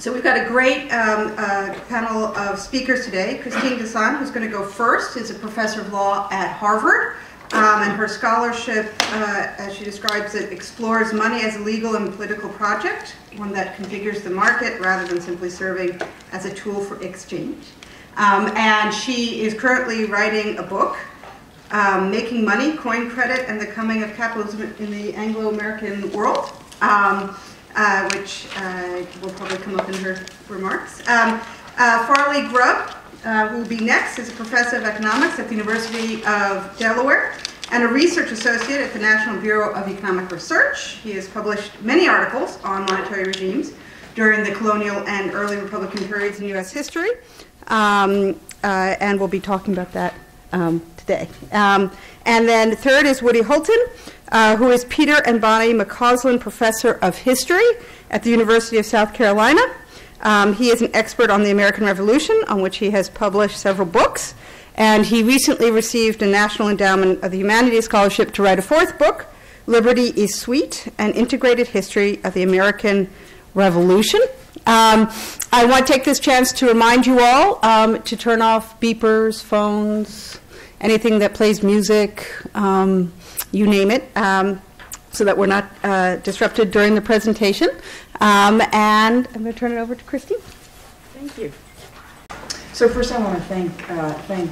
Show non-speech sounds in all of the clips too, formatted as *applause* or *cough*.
So we've got a great um, uh, panel of speakers today. Christine Desan, who's going to go first, is a professor of law at Harvard. Um, and her scholarship, uh, as she describes it, explores money as a legal and political project, one that configures the market rather than simply serving as a tool for exchange. Um, and she is currently writing a book, um, Making Money, Coin Credit, and the Coming of Capitalism in the Anglo-American World. Uh, which uh, will probably come up in her remarks. Um, uh, Farley Grubb, uh, who will be next, is a professor of economics at the University of Delaware and a research associate at the National Bureau of Economic Research. He has published many articles on monetary regimes during the colonial and early Republican periods in U.S. history, um, uh, and we'll be talking about that um, today. Um, and then third is Woody Holton, uh, who is Peter and Bonnie McCausland Professor of History at the University of South Carolina. Um, he is an expert on the American Revolution, on which he has published several books. And he recently received a National Endowment of the Humanities Scholarship to write a fourth book, Liberty is Sweet An Integrated History of the American Revolution. Um, I want to take this chance to remind you all um, to turn off beepers, phones, anything that plays music, um, you name it, um, so that we're not uh, disrupted during the presentation. Um, and I'm going to turn it over to Christine. Thank you. So first, I want to thank uh, thank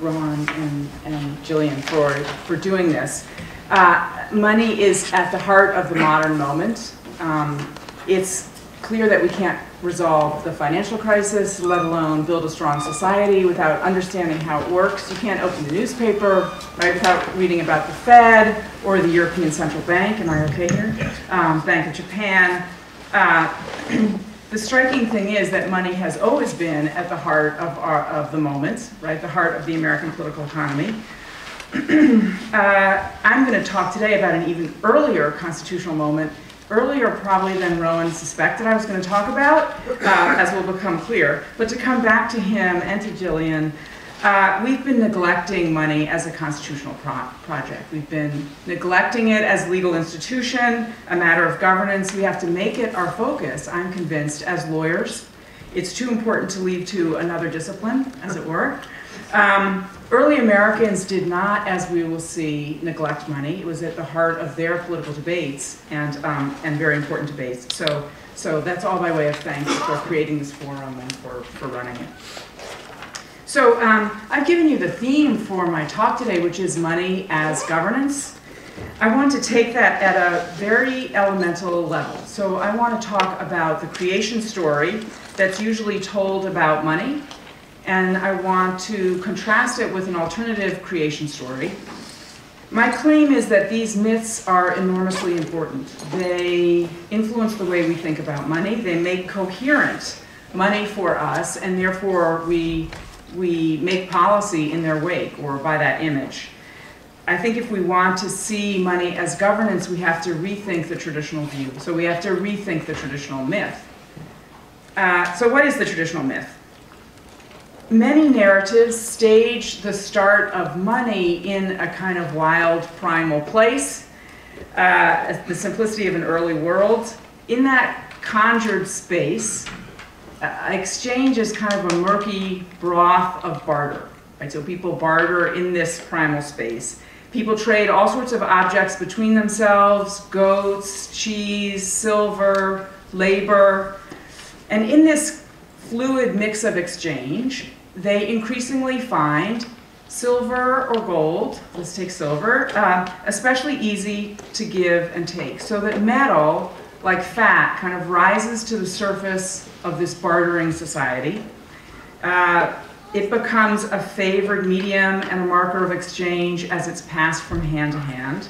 Ron and, and Gillian for for doing this. Uh, money is at the heart of the modern moment. Um, it's clear that we can't resolve the financial crisis, let alone build a strong society without understanding how it works. You can't open the newspaper right, without reading about the Fed or the European Central Bank. Am I okay here? Yes. Um, Bank of Japan. Uh, *clears throat* the striking thing is that money has always been at the heart of, our, of the moment, right? The heart of the American political economy. *clears throat* uh, I'm going to talk today about an even earlier constitutional moment earlier probably than Rohan suspected I was going to talk about, uh, as will become clear. But to come back to him and to Gillian, uh, we've been neglecting money as a constitutional pro project. We've been neglecting it as legal institution, a matter of governance. We have to make it our focus, I'm convinced, as lawyers. It's too important to leave to another discipline, as it were. Um, early Americans did not, as we will see, neglect money. It was at the heart of their political debates and, um, and very important debates. So, so that's all by way of thanks for creating this forum and for, for running it. So um, I've given you the theme for my talk today, which is money as governance. I want to take that at a very elemental level. So I want to talk about the creation story that's usually told about money and I want to contrast it with an alternative creation story. My claim is that these myths are enormously important. They influence the way we think about money. They make coherent money for us, and therefore we, we make policy in their wake or by that image. I think if we want to see money as governance, we have to rethink the traditional view. So we have to rethink the traditional myth. Uh, so what is the traditional myth? Many narratives stage the start of money in a kind of wild primal place, uh, the simplicity of an early world. In that conjured space, uh, exchange is kind of a murky broth of barter. Right? So people barter in this primal space. People trade all sorts of objects between themselves, goats, cheese, silver, labor. And in this fluid mix of exchange, they increasingly find silver or gold, let's take silver, uh, especially easy to give and take. So that metal, like fat, kind of rises to the surface of this bartering society. Uh, it becomes a favored medium and a marker of exchange as it's passed from hand to hand.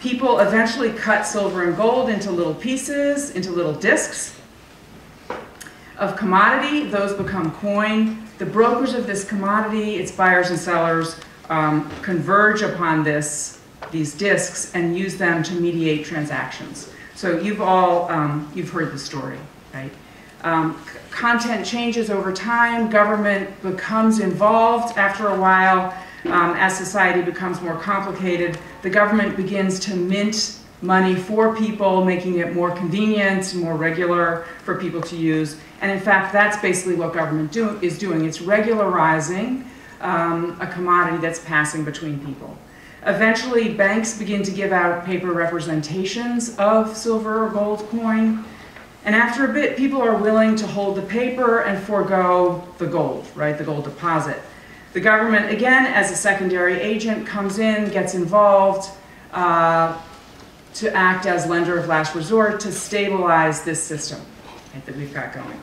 People eventually cut silver and gold into little pieces, into little discs of commodity. Those become coin. The brokers of this commodity, its buyers and sellers, um, converge upon this, these disks and use them to mediate transactions. So you've all, um, you've heard the story, right? Um, content changes over time, government becomes involved after a while, um, as society becomes more complicated, the government begins to mint money for people, making it more convenient, more regular for people to use. And in fact, that's basically what government do, is doing. It's regularizing um, a commodity that's passing between people. Eventually, banks begin to give out paper representations of silver or gold coin. And after a bit, people are willing to hold the paper and forego the gold, right, the gold deposit. The government, again, as a secondary agent, comes in, gets involved uh, to act as lender of last resort to stabilize this system that we've got going.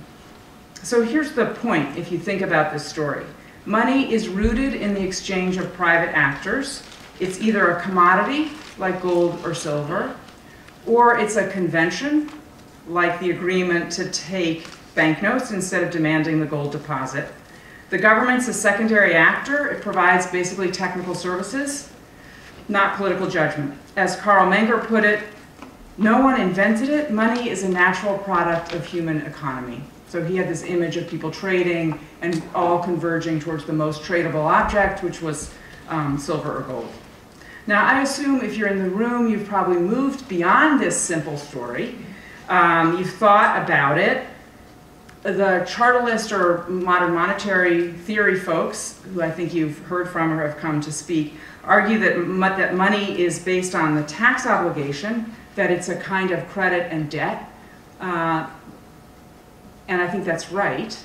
So here's the point if you think about this story. Money is rooted in the exchange of private actors. It's either a commodity, like gold or silver, or it's a convention, like the agreement to take banknotes instead of demanding the gold deposit. The government's a secondary actor. It provides basically technical services, not political judgment. As Carl Menger put it, no one invented it. Money is a natural product of human economy. So he had this image of people trading and all converging towards the most tradable object, which was um, silver or gold. Now, I assume if you're in the room, you've probably moved beyond this simple story. Um, you've thought about it. The chartalist or modern monetary theory folks, who I think you've heard from or have come to speak, argue that, that money is based on the tax obligation, that it's a kind of credit and debt. Uh, and I think that's right.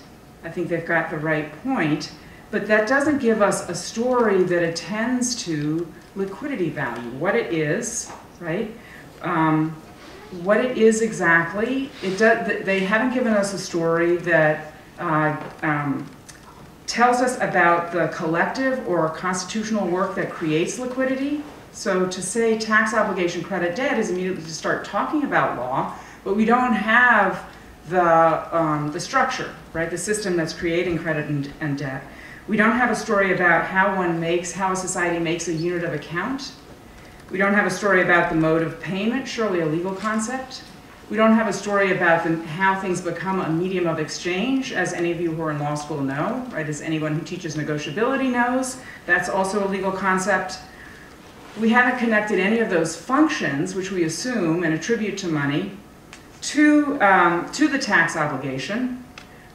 I think they've got the right point. But that doesn't give us a story that attends to liquidity value, what it is, right? Um, what it is exactly. It does, they haven't given us a story that uh, um, tells us about the collective or constitutional work that creates liquidity. So to say tax obligation credit debt is immediately to start talking about law, but we don't have the, um, the structure, right? The system that's creating credit and, and debt. We don't have a story about how one makes, how a society makes a unit of account. We don't have a story about the mode of payment, surely a legal concept. We don't have a story about the, how things become a medium of exchange, as any of you who are in law school know, right? As anyone who teaches negotiability knows, that's also a legal concept. We haven't connected any of those functions, which we assume and attribute to money, to, um, to the tax obligation.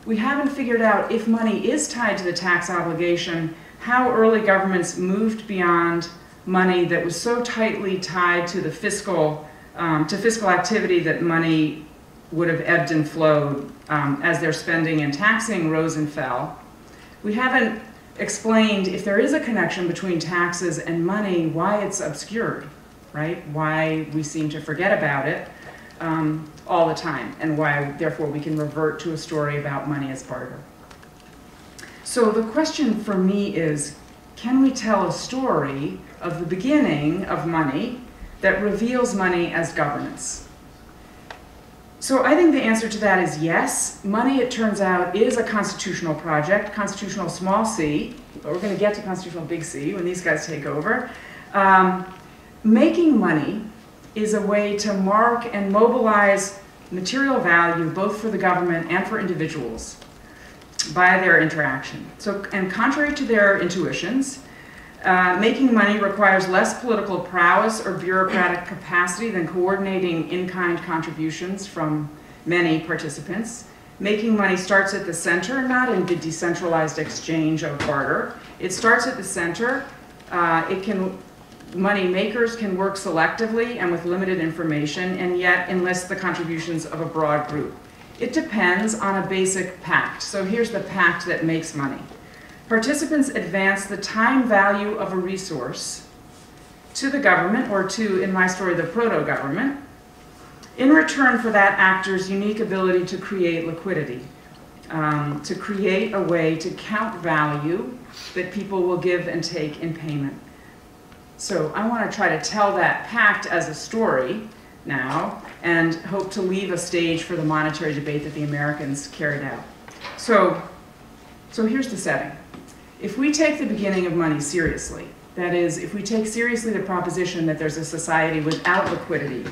We haven't figured out if money is tied to the tax obligation, how early governments moved beyond money that was so tightly tied to the fiscal, um, to fiscal activity that money would have ebbed and flowed um, as their spending and taxing rose and fell. We haven't explained if there is a connection between taxes and money, why it's obscured, right? Why we seem to forget about it um, all the time, and why, therefore, we can revert to a story about money as barter. So the question for me is, can we tell a story of the beginning of money that reveals money as governance? So I think the answer to that is yes. Money, it turns out, is a constitutional project, constitutional small c. But we're going to get to constitutional big C when these guys take over. Um, making money is a way to mark and mobilize material value both for the government and for individuals by their interaction. So, and contrary to their intuitions, uh, making money requires less political prowess or bureaucratic capacity than coordinating in-kind contributions from many participants. Making money starts at the center, not in the decentralized exchange of barter. It starts at the center. Uh, it can money makers can work selectively and with limited information and yet enlist the contributions of a broad group. It depends on a basic pact. So here's the pact that makes money. Participants advance the time value of a resource to the government, or to, in my story, the proto-government, in return for that actor's unique ability to create liquidity, um, to create a way to count value that people will give and take in payment. So I want to try to tell that pact as a story now and hope to leave a stage for the monetary debate that the Americans carried out. So, so here's the setting. If we take the beginning of money seriously, that is, if we take seriously the proposition that there's a society without liquidity,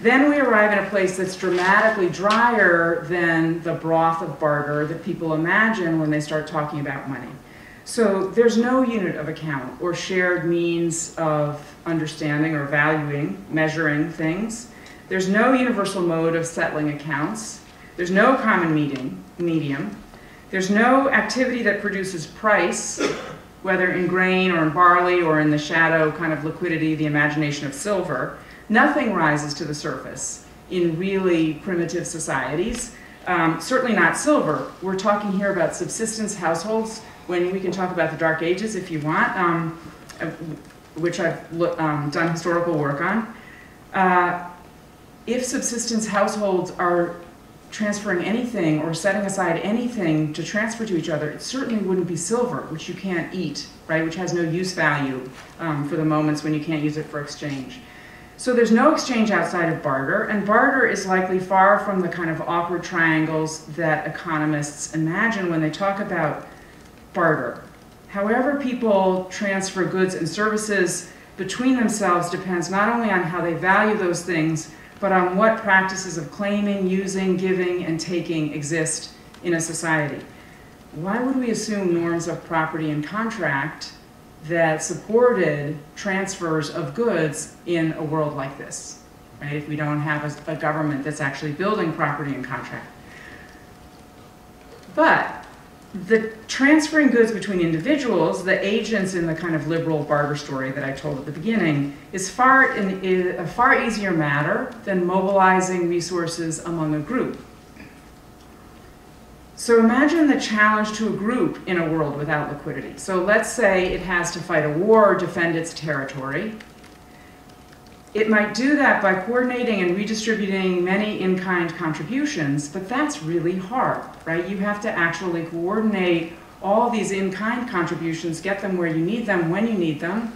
then we arrive in a place that's dramatically drier than the broth of barter that people imagine when they start talking about money. So there's no unit of account or shared means of understanding or valuing, measuring things. There's no universal mode of settling accounts. There's no common meeting, medium. There's no activity that produces price, whether in grain or in barley or in the shadow kind of liquidity, the imagination of silver. Nothing rises to the surface in really primitive societies. Um, certainly not silver. We're talking here about subsistence households when we can talk about the Dark Ages if you want, um, uh, which I've um, done historical work on. Uh, if subsistence households are transferring anything or setting aside anything to transfer to each other, it certainly wouldn't be silver, which you can't eat, right, which has no use value um, for the moments when you can't use it for exchange. So there's no exchange outside of barter, and barter is likely far from the kind of awkward triangles that economists imagine when they talk about barter. However people transfer goods and services between themselves depends not only on how they value those things, but on what practices of claiming, using, giving, and taking exist in a society. Why would we assume norms of property and contract that supported transfers of goods in a world like this, right? If we don't have a, a government that's actually building property and contract. But the transferring goods between individuals, the agents in the kind of liberal barter story that I told at the beginning, is far in, is a far easier matter than mobilizing resources among a group. So imagine the challenge to a group in a world without liquidity. So let's say it has to fight a war or defend its territory. It might do that by coordinating and redistributing many in-kind contributions, but that's really hard, right? You have to actually coordinate all these in-kind contributions, get them where you need them, when you need them.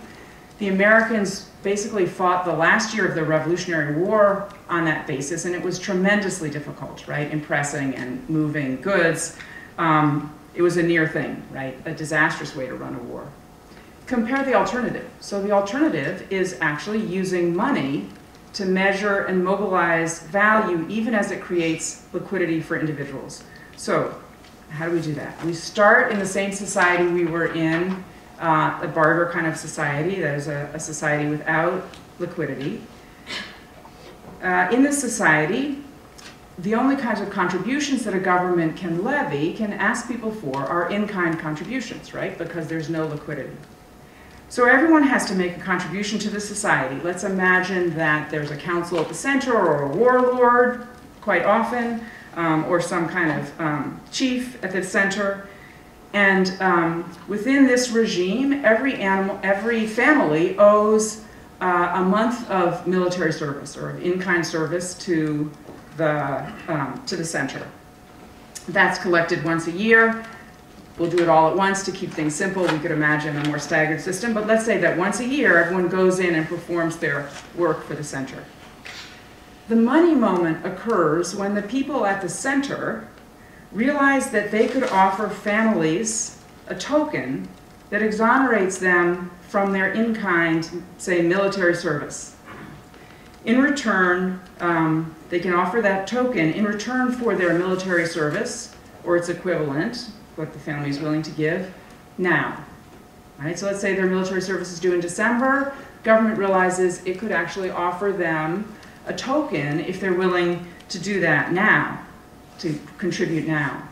The Americans basically fought the last year of the Revolutionary War on that basis, and it was tremendously difficult, right? Impressing and moving goods. Um, it was a near thing, right? A disastrous way to run a war compare the alternative. So the alternative is actually using money to measure and mobilize value even as it creates liquidity for individuals. So how do we do that? We start in the same society we were in, uh, a barter kind of society, that is a, a society without liquidity. Uh, in this society, the only kinds of contributions that a government can levy, can ask people for, are in-kind contributions, right? Because there's no liquidity. So everyone has to make a contribution to the society. Let's imagine that there's a council at the center or a warlord, quite often, um, or some kind of um, chief at the center. And um, within this regime, every animal, every family owes uh, a month of military service or of in-kind service to the, um, to the center. That's collected once a year. We'll do it all at once to keep things simple. We could imagine a more staggered system, but let's say that once a year, everyone goes in and performs their work for the center. The money moment occurs when the people at the center realize that they could offer families a token that exonerates them from their in-kind, say, military service. In return, um, they can offer that token in return for their military service or its equivalent, what the family is willing to give now. Right? So let's say their military service is due in December. Government realizes it could actually offer them a token if they're willing to do that now, to contribute now.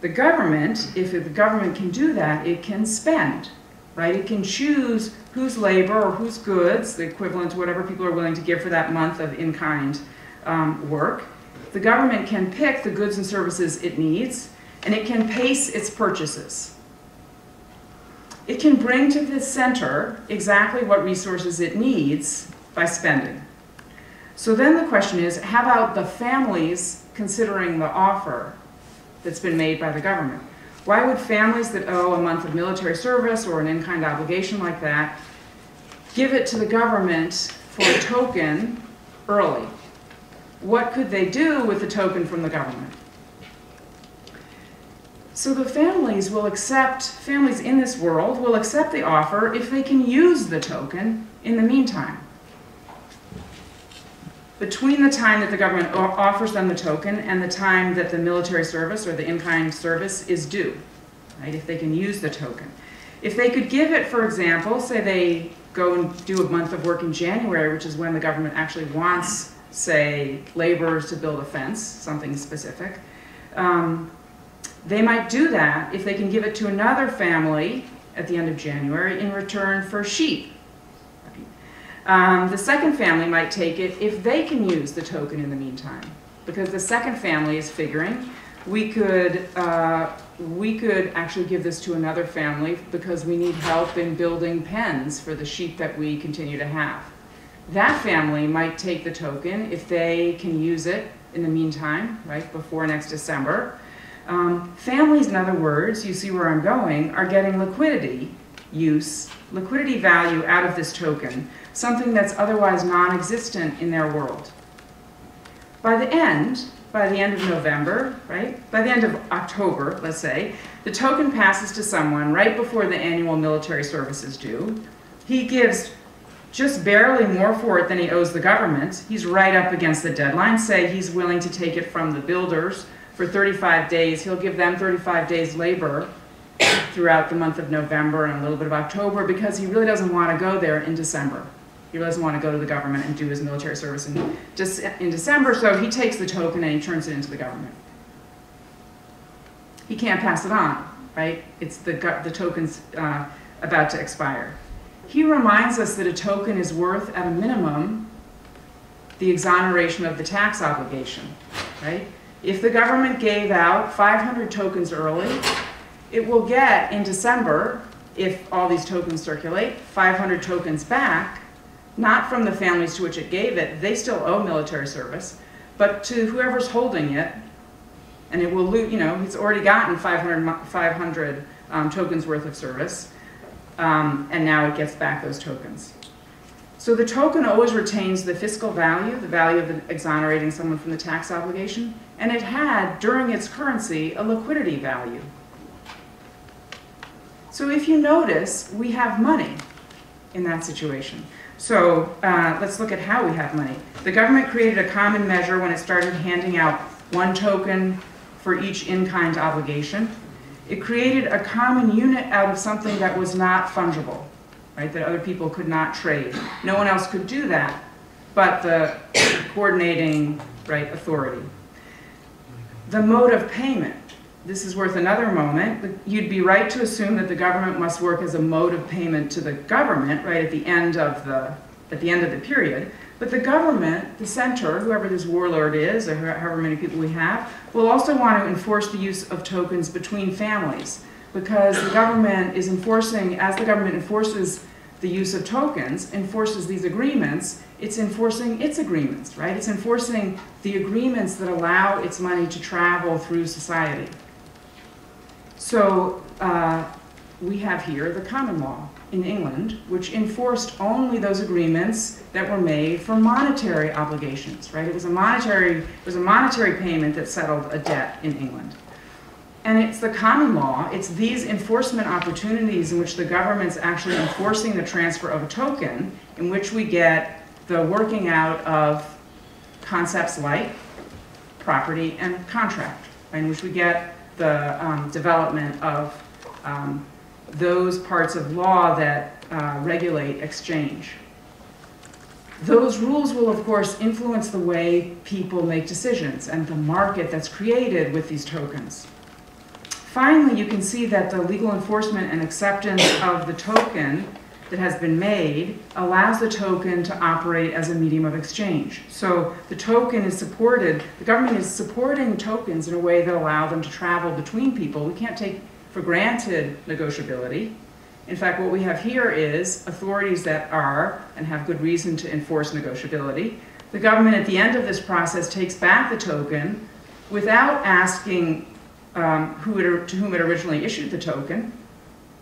The government, if the government can do that, it can spend, right? It can choose whose labor or whose goods, the equivalent to whatever people are willing to give for that month of in-kind um, work. The government can pick the goods and services it needs and it can pace its purchases. It can bring to the center exactly what resources it needs by spending. So then the question is, how about the families considering the offer that's been made by the government? Why would families that owe a month of military service or an in-kind obligation like that give it to the government for a token early? What could they do with the token from the government? So the families will accept, families in this world will accept the offer if they can use the token in the meantime. Between the time that the government offers them the token and the time that the military service or the in-kind service is due. right? If they can use the token. If they could give it, for example, say they go and do a month of work in January, which is when the government actually wants, say, laborers to build a fence, something specific. Um, they might do that if they can give it to another family at the end of January in return for sheep. Um, the second family might take it if they can use the token in the meantime, because the second family is figuring we could uh, we could actually give this to another family because we need help in building pens for the sheep that we continue to have. That family might take the token if they can use it in the meantime, right before next December. Um, families, in other words, you see where I'm going, are getting liquidity use, liquidity value out of this token, something that's otherwise non-existent in their world. By the end, by the end of November, right? By the end of October, let's say, the token passes to someone right before the annual military service is due. He gives just barely more for it than he owes the government. He's right up against the deadline. Say he's willing to take it from the builders for 35 days. He'll give them 35 days labor throughout the month of November and a little bit of October because he really doesn't want to go there in December. He doesn't want to go to the government and do his military service in, just in December, so he takes the token and he turns it into the government. He can't pass it on, right? It's the, the token's uh, about to expire. He reminds us that a token is worth, at a minimum, the exoneration of the tax obligation, right? If the government gave out 500 tokens early, it will get in December, if all these tokens circulate, 500 tokens back not from the families to which it gave it, they still owe military service, but to whoever's holding it, and it will lose, you know, it's already gotten 500, 500 um, tokens worth of service, um, and now it gets back those tokens. So the token always retains the fiscal value, the value of exonerating someone from the tax obligation, and it had, during its currency, a liquidity value. So if you notice, we have money in that situation. So uh, let's look at how we have money. The government created a common measure when it started handing out one token for each in-kind obligation. It created a common unit out of something that was not fungible, right, that other people could not trade. No one else could do that but the coordinating right, authority. The mode of payment this is worth another moment. You'd be right to assume that the government must work as a mode of payment to the government, right, at the end of the, at the end of the period. But the government, the center, whoever this warlord is, or however many people we have, will also want to enforce the use of tokens between families. Because the government is enforcing, as the government enforces the use of tokens, enforces these agreements, it's enforcing its agreements, right? It's enforcing the agreements that allow its money to travel through society. So uh, we have here the common law in England, which enforced only those agreements that were made for monetary obligations, right? It was a monetary, it was a monetary payment that settled a debt in England. And it's the common law, it's these enforcement opportunities in which the government's actually enforcing the transfer of a token, in which we get the working out of concepts like property and contract, in which we get the um, development of um, those parts of law that uh, regulate exchange. Those rules will, of course, influence the way people make decisions and the market that's created with these tokens. Finally, you can see that the legal enforcement and acceptance of the token that has been made allows the token to operate as a medium of exchange. So the token is supported, the government is supporting tokens in a way that allow them to travel between people. We can't take for granted negotiability. In fact, what we have here is authorities that are and have good reason to enforce negotiability. The government at the end of this process takes back the token without asking um, who it, to whom it originally issued the token,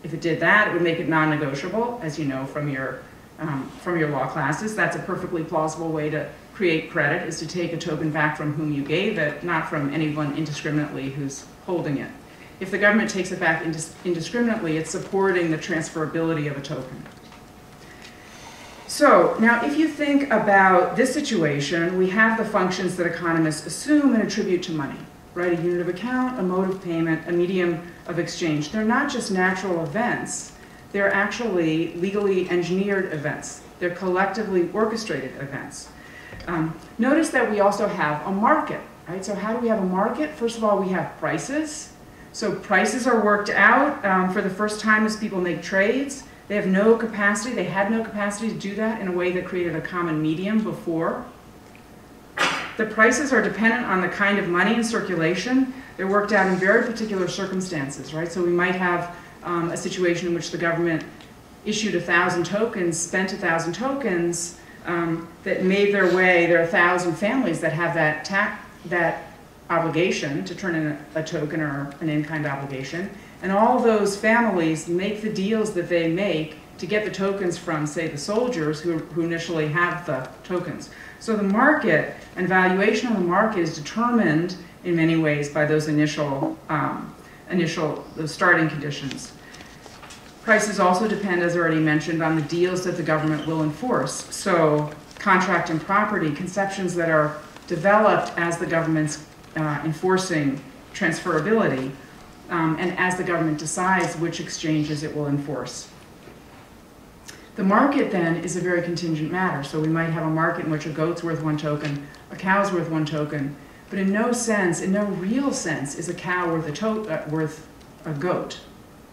if it did that, it would make it non-negotiable, as you know from your, um, from your law classes. That's a perfectly plausible way to create credit, is to take a token back from whom you gave it, not from anyone indiscriminately who's holding it. If the government takes it back indis indiscriminately, it's supporting the transferability of a token. So now if you think about this situation, we have the functions that economists assume and attribute to money. Right? A unit of account, a mode of payment, a medium of exchange. They're not just natural events, they're actually legally engineered events. They're collectively orchestrated events. Um, notice that we also have a market, right? So how do we have a market? First of all, we have prices. So prices are worked out um, for the first time as people make trades. They have no capacity, they had no capacity to do that in a way that created a common medium before. The prices are dependent on the kind of money in circulation. They're worked out in very particular circumstances, right? So we might have um, a situation in which the government issued a thousand tokens, spent a thousand tokens um, that made their way. There are a thousand families that have that that obligation to turn in a, a token or an in-kind obligation, and all those families make the deals that they make to get the tokens from, say, the soldiers who, who initially have the tokens. So the market and valuation of the market is determined in many ways by those initial, um, initial those starting conditions. Prices also depend, as already mentioned, on the deals that the government will enforce. So contract and property, conceptions that are developed as the government's uh, enforcing transferability um, and as the government decides which exchanges it will enforce. The market then is a very contingent matter. So we might have a market in which a goat's worth one token, a cow's worth one token, but in no sense, in no real sense, is a cow worth a, to- uh, worth a goat,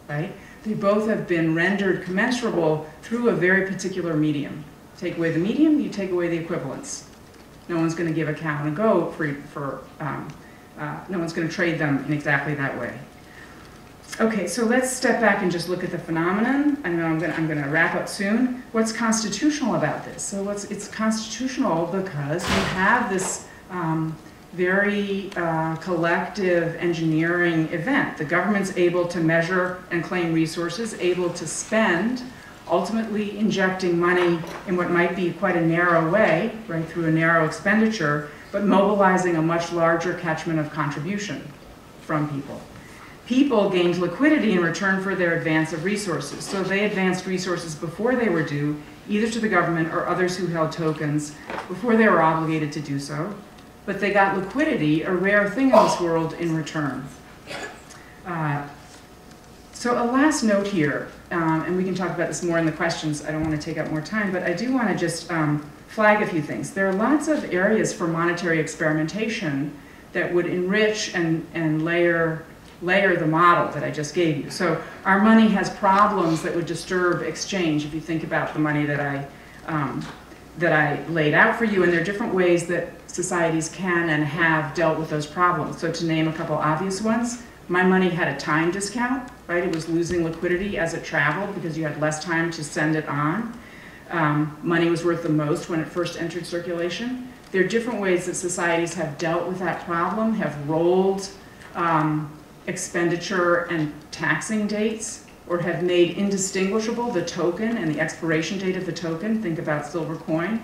right? They both have been rendered commensurable through a very particular medium. Take away the medium, you take away the equivalence. No one's going to give a cow and a goat for, for um, uh, no one's going to trade them in exactly that way. Okay, so let's step back and just look at the phenomenon. I know I'm going to, I'm to wrap up soon. What's constitutional about this? So what's, it's constitutional because we have this um, very uh, collective engineering event. The government's able to measure and claim resources, able to spend, ultimately injecting money in what might be quite a narrow way, right, through a narrow expenditure, but mobilizing a much larger catchment of contribution from people people gained liquidity in return for their advance of resources. So they advanced resources before they were due, either to the government or others who held tokens before they were obligated to do so. But they got liquidity, a rare thing in this world, in return. Uh, so a last note here, um, and we can talk about this more in the questions. I don't want to take up more time, but I do want to just um, flag a few things. There are lots of areas for monetary experimentation that would enrich and, and layer layer the model that I just gave you. So our money has problems that would disturb exchange if you think about the money that I, um, that I laid out for you, and there are different ways that societies can and have dealt with those problems. So to name a couple obvious ones, my money had a time discount, right? It was losing liquidity as it traveled because you had less time to send it on. Um, money was worth the most when it first entered circulation. There are different ways that societies have dealt with that problem, have rolled um, expenditure and taxing dates or have made indistinguishable the token and the expiration date of the token. Think about silver coin,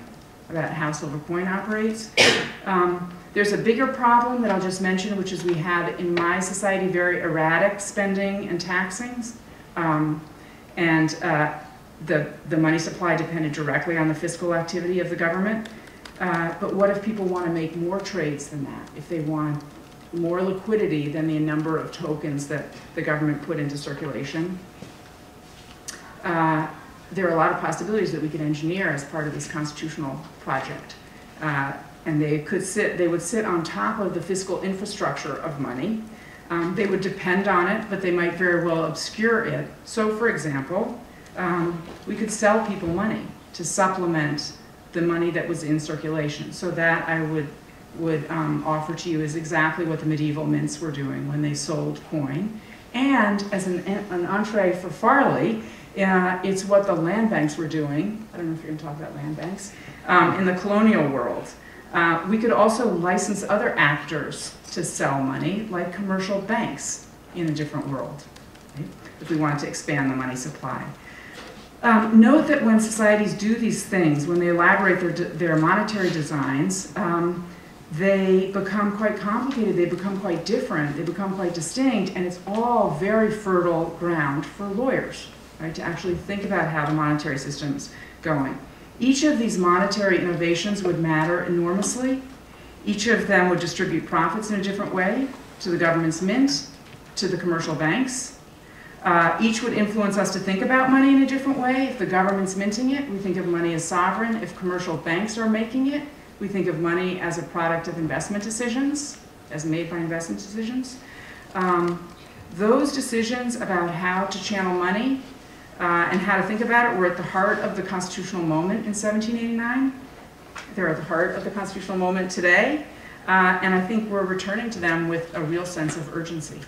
about how silver coin operates. Um, there's a bigger problem that I'll just mention, which is we had in my society very erratic spending and taxings. Um, and uh, the, the money supply depended directly on the fiscal activity of the government. Uh, but what if people want to make more trades than that? If they want more liquidity than the number of tokens that the government put into circulation. Uh, there are a lot of possibilities that we could engineer as part of this constitutional project. Uh, and they could sit, they would sit on top of the fiscal infrastructure of money. Um, they would depend on it, but they might very well obscure it. So for example, um, we could sell people money to supplement the money that was in circulation. So that I would would um, offer to you is exactly what the medieval mints were doing when they sold coin. And as an, an entree for Farley, uh, it's what the land banks were doing. I don't know if you're going to talk about land banks um, in the colonial world. Uh, we could also license other actors to sell money, like commercial banks in a different world, right? if we wanted to expand the money supply. Um, note that when societies do these things, when they elaborate their, their monetary designs, um, they become quite complicated, they become quite different, they become quite distinct, and it's all very fertile ground for lawyers, right, to actually think about how the monetary system's going. Each of these monetary innovations would matter enormously Each of them would distribute profits in a different way to the government's mint, to the commercial banks. Uh, each would influence us to think about money in a different way. If the government's minting it, we think of money as sovereign. If commercial banks are making it, we think of money as a product of investment decisions, as made by investment decisions. Um, those decisions about how to channel money uh, and how to think about it were at the heart of the constitutional moment in 1789. They're at the heart of the constitutional moment today, uh, and I think we're returning to them with a real sense of urgency.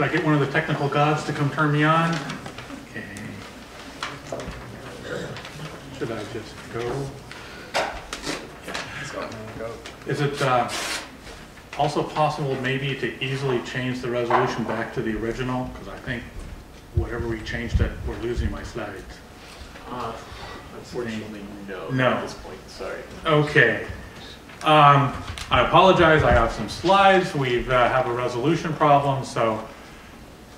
Could I get one of the technical gods to come turn me on? Okay. Should I just go? Is it uh, also possible maybe to easily change the resolution back to the original? Because I think whatever we changed it, we're losing my slides. Uh, Unfortunately, no. No. At this point, sorry. Okay. Um, I apologize, I have some slides. We uh, have a resolution problem, so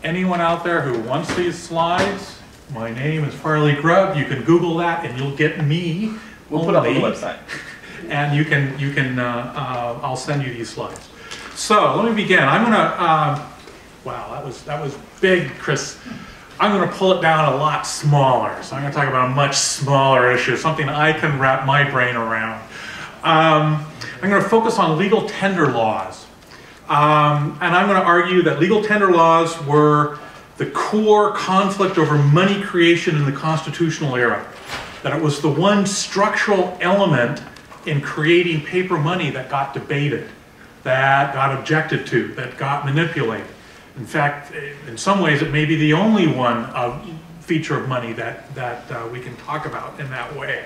anyone out there who wants these slides, my name is Farley Grubb. You can Google that and you'll get me. We'll put it on the website. *laughs* And you can, you can, uh, uh, I'll send you these slides. So let me begin. I'm gonna, um, wow, that was, that was big, Chris. I'm gonna pull it down a lot smaller. So I'm gonna talk about a much smaller issue, something I can wrap my brain around. Um, I'm gonna focus on legal tender laws. Um, and I'm gonna argue that legal tender laws were the core conflict over money creation in the constitutional era. That it was the one structural element in creating paper money that got debated, that got objected to, that got manipulated. In fact, in some ways, it may be the only one of feature of money that, that uh, we can talk about in that way.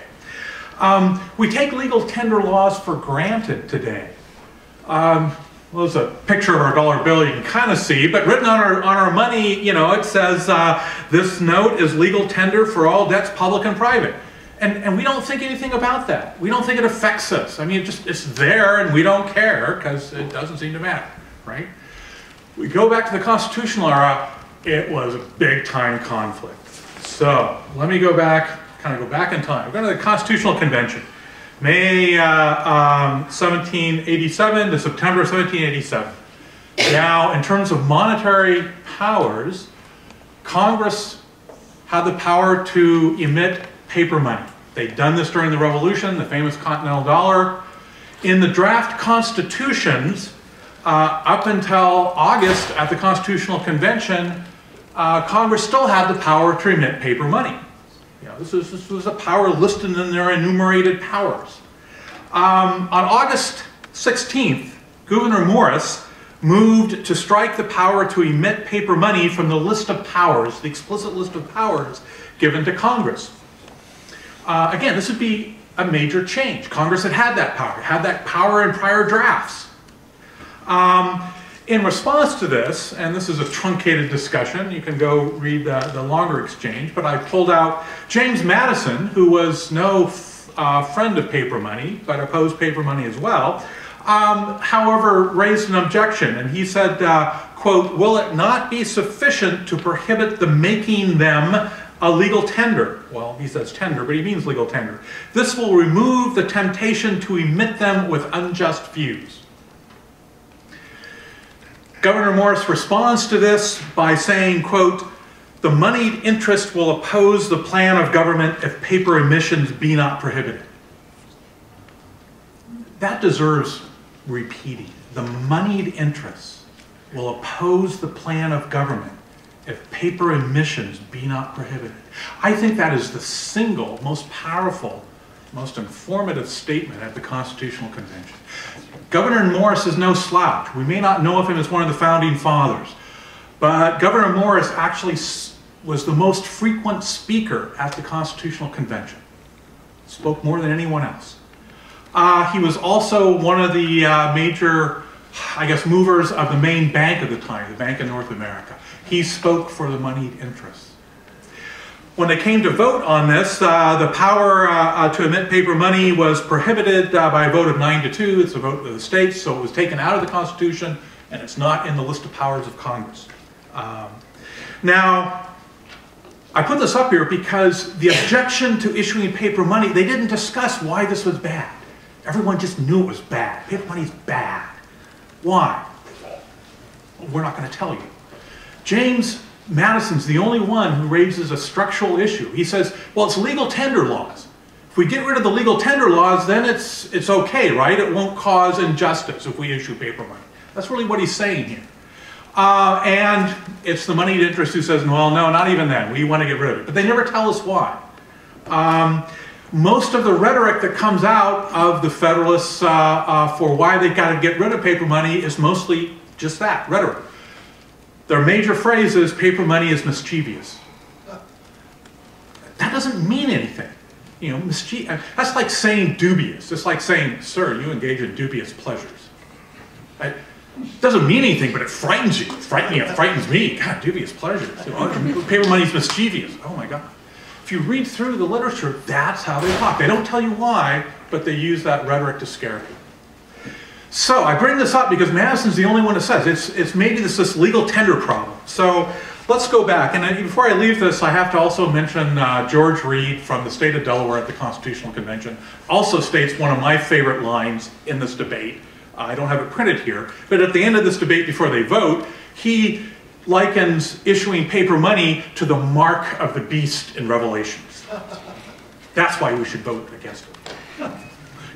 Um, we take legal tender laws for granted today. Um, well, there's a picture of our dollar bill you can kind of see, but written on our, on our money, you know, it says uh, this note is legal tender for all debts, public and private. And, and we don't think anything about that. We don't think it affects us. I mean, it just it's there and we don't care because it doesn't seem to matter, right? We go back to the constitutional era, it was a big time conflict. So let me go back, kind of go back in time. We're going to the Constitutional Convention, May uh, um, 1787 to September 1787. Now, in terms of monetary powers, Congress had the power to emit paper money. They'd done this during the Revolution, the famous Continental Dollar. In the draft constitutions, uh, up until August at the Constitutional Convention, uh, Congress still had the power to emit paper money. This, is, this was a power listed in their enumerated powers. Um, on August 16th, Gouverneur Morris moved to strike the power to emit paper money from the list of powers, the explicit list of powers given to Congress. Uh, again, this would be a major change. Congress had had that power, had that power in prior drafts. Um, in response to this, and this is a truncated discussion, you can go read the, the longer exchange, but I pulled out James Madison, who was no uh, friend of paper money, but opposed paper money as well, um, however, raised an objection, and he said, uh, quote, will it not be sufficient to prohibit the making them a legal tender. Well, he says tender, but he means legal tender. This will remove the temptation to emit them with unjust views. Gouverneur Morris responds to this by saying, quote, the moneyed interest will oppose the plan of government if paper emissions be not prohibited. That deserves repeating. The moneyed interests will oppose the plan of government if paper emissions be not prohibited. I think that is the single most powerful, most informative statement at the Constitutional Convention. Gouverneur Morris is no slouch. We may not know of him as one of the founding fathers, but Gouverneur Morris actually was the most frequent speaker at the Constitutional Convention. Spoke more than anyone else. Uh, he was also one of the uh, major, I guess, movers of the main bank of the time, the Bank of North America. He spoke for the moneyed interests. When they came to vote on this, uh, the power uh, uh, to emit paper money was prohibited uh, by a vote of 9 to 2. It's a vote of the states, so it was taken out of the Constitution, and it's not in the list of powers of Congress. Um, now, I put this up here because the objection to issuing paper money, they didn't discuss why this was bad. Everyone just knew it was bad. Paper money is bad. Why? We're not going to tell you. James Madison's the only one who raises a structural issue. He says, well, it's legal tender laws. If we get rid of the legal tender laws, then it's, it's okay, right? It won't cause injustice if we issue paper money. That's really what he's saying here. Uh, and it's the moneyed interest who says, well, no, not even then. We want to get rid of it. But they never tell us why. Um, most of the rhetoric that comes out of the Federalists uh, uh, for why they've got to get rid of paper money is mostly just that, rhetoric. Their major phrase is paper money is mischievous. That doesn't mean anything. You know, mischie- uh, that's like saying dubious. It's like saying, sir, you engage in dubious pleasures. It doesn't mean anything, but it frightens you. It frightens, it frightens me. God, dubious pleasures. Know, oh, paper money's mischievous. Oh my God. If you read through the literature, that's how they talk. They don't tell you why, but they use that rhetoric to scare you. So I bring this up because Madison's the only one that says it's, it's maybe this, this legal tender problem. So let's go back. And then before I leave this, I have to also mention uh, George Read from the state of Delaware at the Constitutional Convention also states one of my favorite lines in this debate. I don't have it printed here, but at the end of this debate before they vote, he likens issuing paper money to the mark of the beast in Revelations. That's why we should vote against it. *laughs*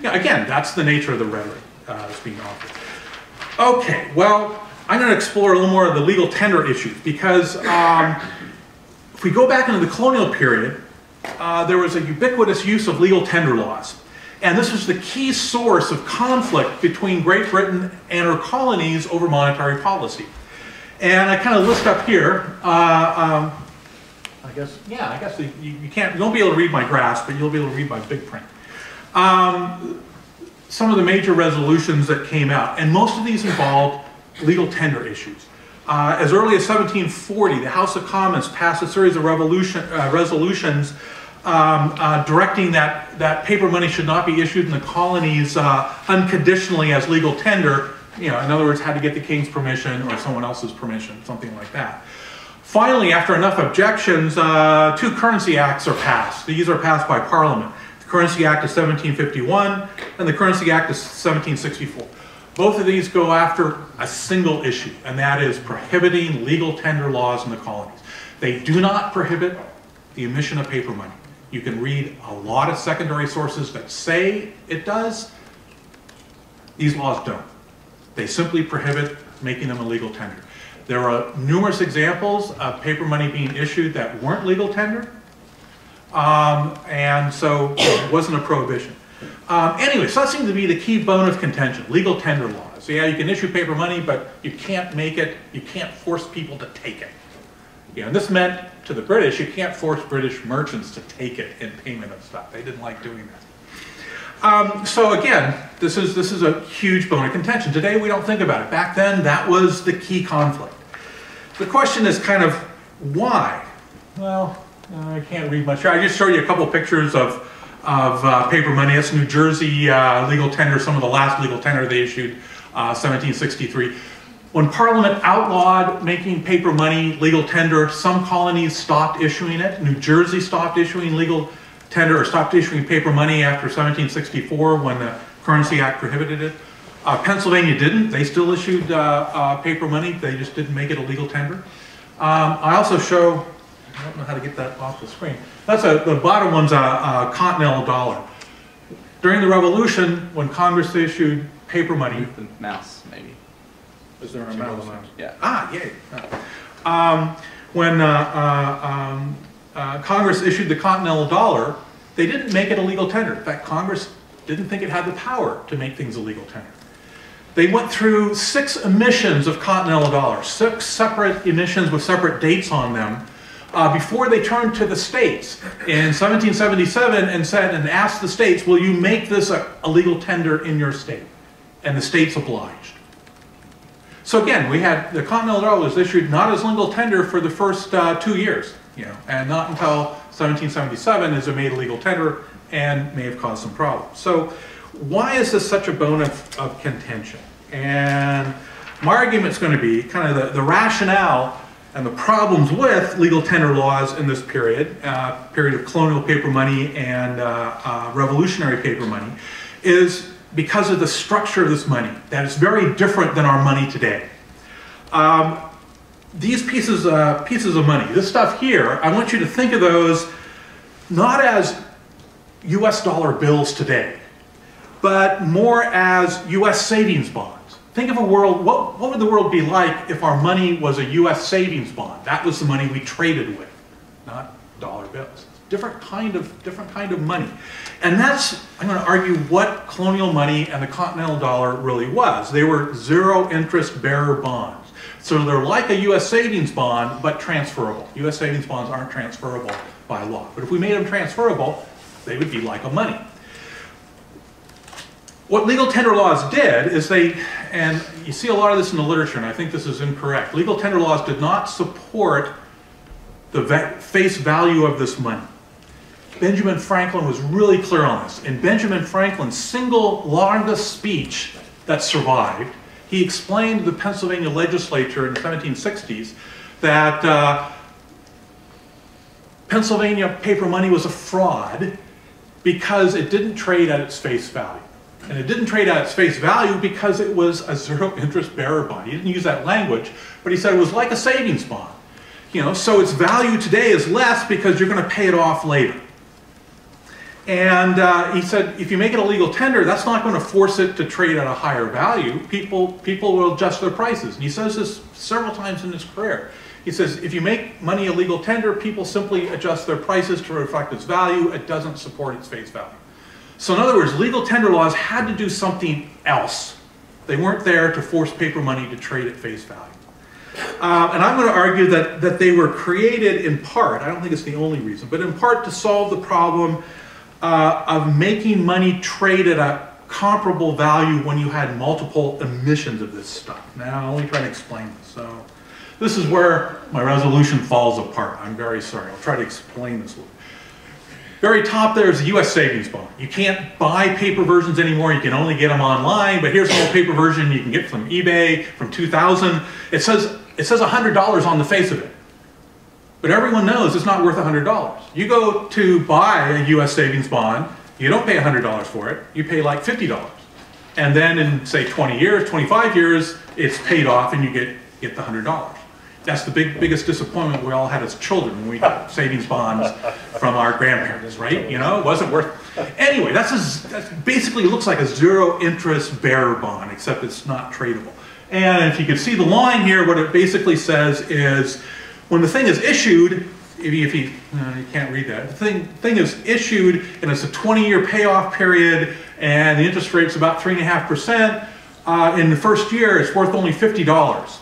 Yeah, again, that's the nature of the rhetoric uh, that's being offered. Okay, well, I'm going to explore a little more of the legal tender issues because um, if we go back into the colonial period, uh, there was a ubiquitous use of legal tender laws. And this was the key source of conflict between Great Britain and her colonies over monetary policy. And I kind of list up here, uh, um, I guess, yeah, I guess you, you can't, you won't be able to read my graphs, but you'll be able to read my big print. Um, some of the major resolutions that came out, and most of these involved legal tender issues. Uh, as early as 1740, the House of Commons passed a series of uh, resolutions um, uh, directing that, that paper money should not be issued in the colonies uh, unconditionally as legal tender. You know, in other words, had to get the king's permission or someone else's permission, something like that. Finally, after enough objections, uh, two currency acts are passed. These are passed by Parliament. Currency Act of 1751 and the Currency Act of 1764. Both of these go after a single issue, and that is prohibiting legal tender laws in the colonies. They do not prohibit the emission of paper money. You can read a lot of secondary sources that say it does. These laws don't. They simply prohibit making them a legal tender. There are numerous examples of paper money being issued that weren't legal tender, um, and so it wasn't a prohibition. Um, anyway, so that seemed to be the key bone of contention, legal tender laws. So yeah, you can issue paper money, but you can't make it, you can't force people to take it. You know, this meant to the British, you can't force British merchants to take it in payment of stuff. They didn't like doing that. Um, so again, this is, this is a huge bone of contention. Today we don't think about it. Back then, that was the key conflict. The question is kind of why? Well, I can't read much. I just showed you a couple pictures of, of uh, paper money. That's New Jersey uh, legal tender, some of the last legal tender they issued, uh, 1763. When Parliament outlawed making paper money legal tender, some colonies stopped issuing it. New Jersey stopped issuing legal tender or stopped issuing paper money after 1764 when the Currency Act prohibited it. Uh, Pennsylvania didn't. They still issued uh, uh, paper money. They just didn't make it a legal tender. Um, I also show, I don't know how to get that off the screen. That's a, the bottom one's a, a continental dollar. During the Revolution, when Congress issued paper money, The mouse, maybe. is there a mouse? Yeah. Ah, yay. Um, when uh, uh, um, uh, Congress issued the Continental Dollar, they didn't make it a legal tender. In fact, Congress didn't think it had the power to make things a legal tender. They went through six emissions of Continental dollars, six separate emissions with separate dates on them, uh, before they turned to the states in 1777 and said and asked the states, will you make this a, a legal tender in your state? And the states obliged. So again, we had the Continental Dollar was issued not as legal tender for the first uh, two years, you know, and not until 1777 is it made a legal tender and may have caused some problems. So why is this such a bone of, of contention? And my argument's going to be kind of the, the rationale And the problems with legal tender laws in this period, uh, period of colonial paper money and uh, uh, revolutionary paper money, is because of the structure of this money, that it's very different than our money today. Um, these pieces, uh, pieces of money, this stuff here, I want you to think of those not as US dollar bills today, but more as US savings bonds. Think of a world, what, what would the world be like if our money was a US savings bond? That was the money we traded with, not dollar bills. Different kind of, different kind of money. And that's, I'm going to argue, what colonial money and the continental dollar really was. They were zero interest bearer bonds. So they're like a US savings bond, but transferable. US savings bonds aren't transferable by law. But if we made them transferable, they would be like a money. What legal tender laws did is they, and you see a lot of this in the literature, and I think this is incorrect. Legal tender laws did not support the face value of this money. Benjamin Franklin was really clear on this. In Benjamin Franklin's single longest speech that survived, he explained to the Pennsylvania legislature in the 1760s that uh, Pennsylvania paper money was a fraud because it didn't trade at its face value. And it didn't trade at its face value because it was a zero *laughs* interest bearer bond. He didn't use that language, but he said it was like a savings bond. You know, so its value today is less because you're going to pay it off later. And uh, he said, if you make it a legal tender, that's not going to force it to trade at a higher value. People, people will adjust their prices. And he says this several times in his career. He says, if you make money a legal tender, people simply adjust their prices to reflect its value. It doesn't support its face value. So in other words, legal tender laws had to do something else. They weren't there to force paper money to trade at face value. Um, and I'm going to argue that, that they were created in part, I don't think it's the only reason, but in part to solve the problem uh, of making money trade at a comparable value when you had multiple emissions of this stuff. Now, let me try to explain this. So, this is where my resolution falls apart. I'm very sorry. I'll try to explain this a little. Very top there is a US savings bond. You can't buy paper versions anymore. You can only get them online, but here's an old paper version you can get from eBay from 2000. It says, it says $100 on the face of it. But everyone knows it's not worth $100. You go to buy a US savings bond, you don't pay $100 for it, you pay like $50. And then in say 20 years, 25 years, it's paid off and you get, get the $100. That's the big, biggest disappointment we all had as children when we got *laughs* savings bonds from our grandparents, right? You know, it wasn't worth. Anyway, that's, a, that's basically looks like a zero interest bearer bond, except it's not tradable. And if you can see the line here, what it basically says is when the thing is issued, if you, if you, no, you can't read that. The thing, thing is issued and it's a 20 year payoff period and the interest rate's about 3.5%. Uh, in the first year, it's worth only $50.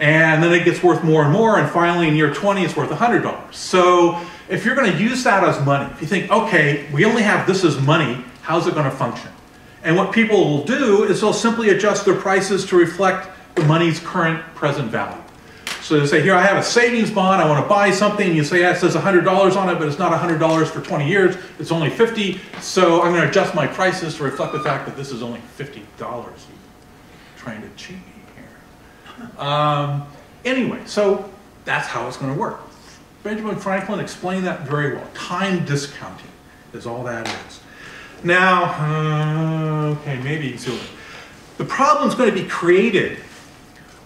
And then it gets worth more and more, and finally in year 20, it's worth $100. So if you're going to use that as money, if you think, okay, we only have this as money, how's it going to function? And what people will do is they'll simply adjust their prices to reflect the money's current present value. So they say, here, I have a savings bond, I want to buy something. You say, yeah, it says $100 on it, but it's not $100 for 20 years, it's only 50 So I'm going to adjust my prices to reflect the fact that this is only $50. You're trying to cheat. Um, anyway, so that's how it's going to work. Benjamin Franklin explained that very well. Time discounting is all that is. Now, uh, okay, maybe so. The problem is going to be created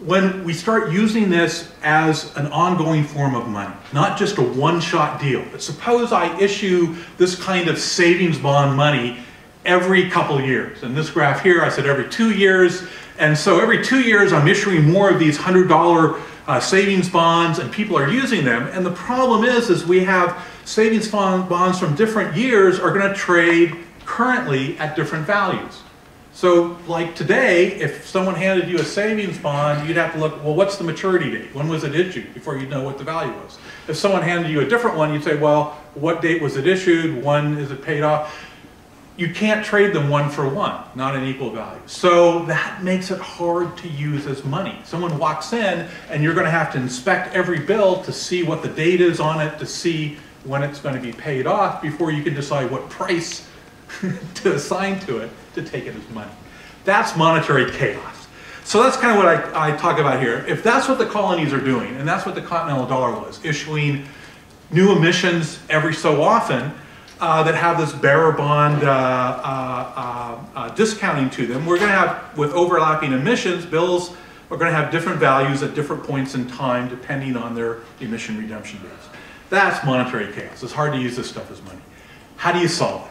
when we start using this as an ongoing form of money, not just a one-shot deal. But suppose I issue this kind of savings bond money every couple years. In this graph here, I said every two years. And so every two years, I'm issuing more of these $100 uh, savings bonds, and people are using them. And the problem is, is we have savings bonds from different years are going to trade currently at different values. So like today, if someone handed you a savings bond, you'd have to look, well, what's the maturity date? When was it issued? Before you'd know what the value was. If someone handed you a different one, you'd say, well, what date was it issued? When is it paid off? You can't trade them one for one, not an equal value. So that makes it hard to use as money. Someone walks in and you're going to have to inspect every bill to see what the date is on it, to see when it's going to be paid off before you can decide what price *laughs* to assign to it to take it as money. That's monetary chaos. So that's kind of what I, I talk about here. If that's what the colonies are doing, and that's what the Continental Dollar was, issuing new emissions every so often uh, that have this bearer bond uh, uh, uh, discounting to them, we're going to have, with overlapping emissions, bills are going to have different values at different points in time depending on their emission redemption dates. That's monetary chaos. It's hard to use this stuff as money. How do you solve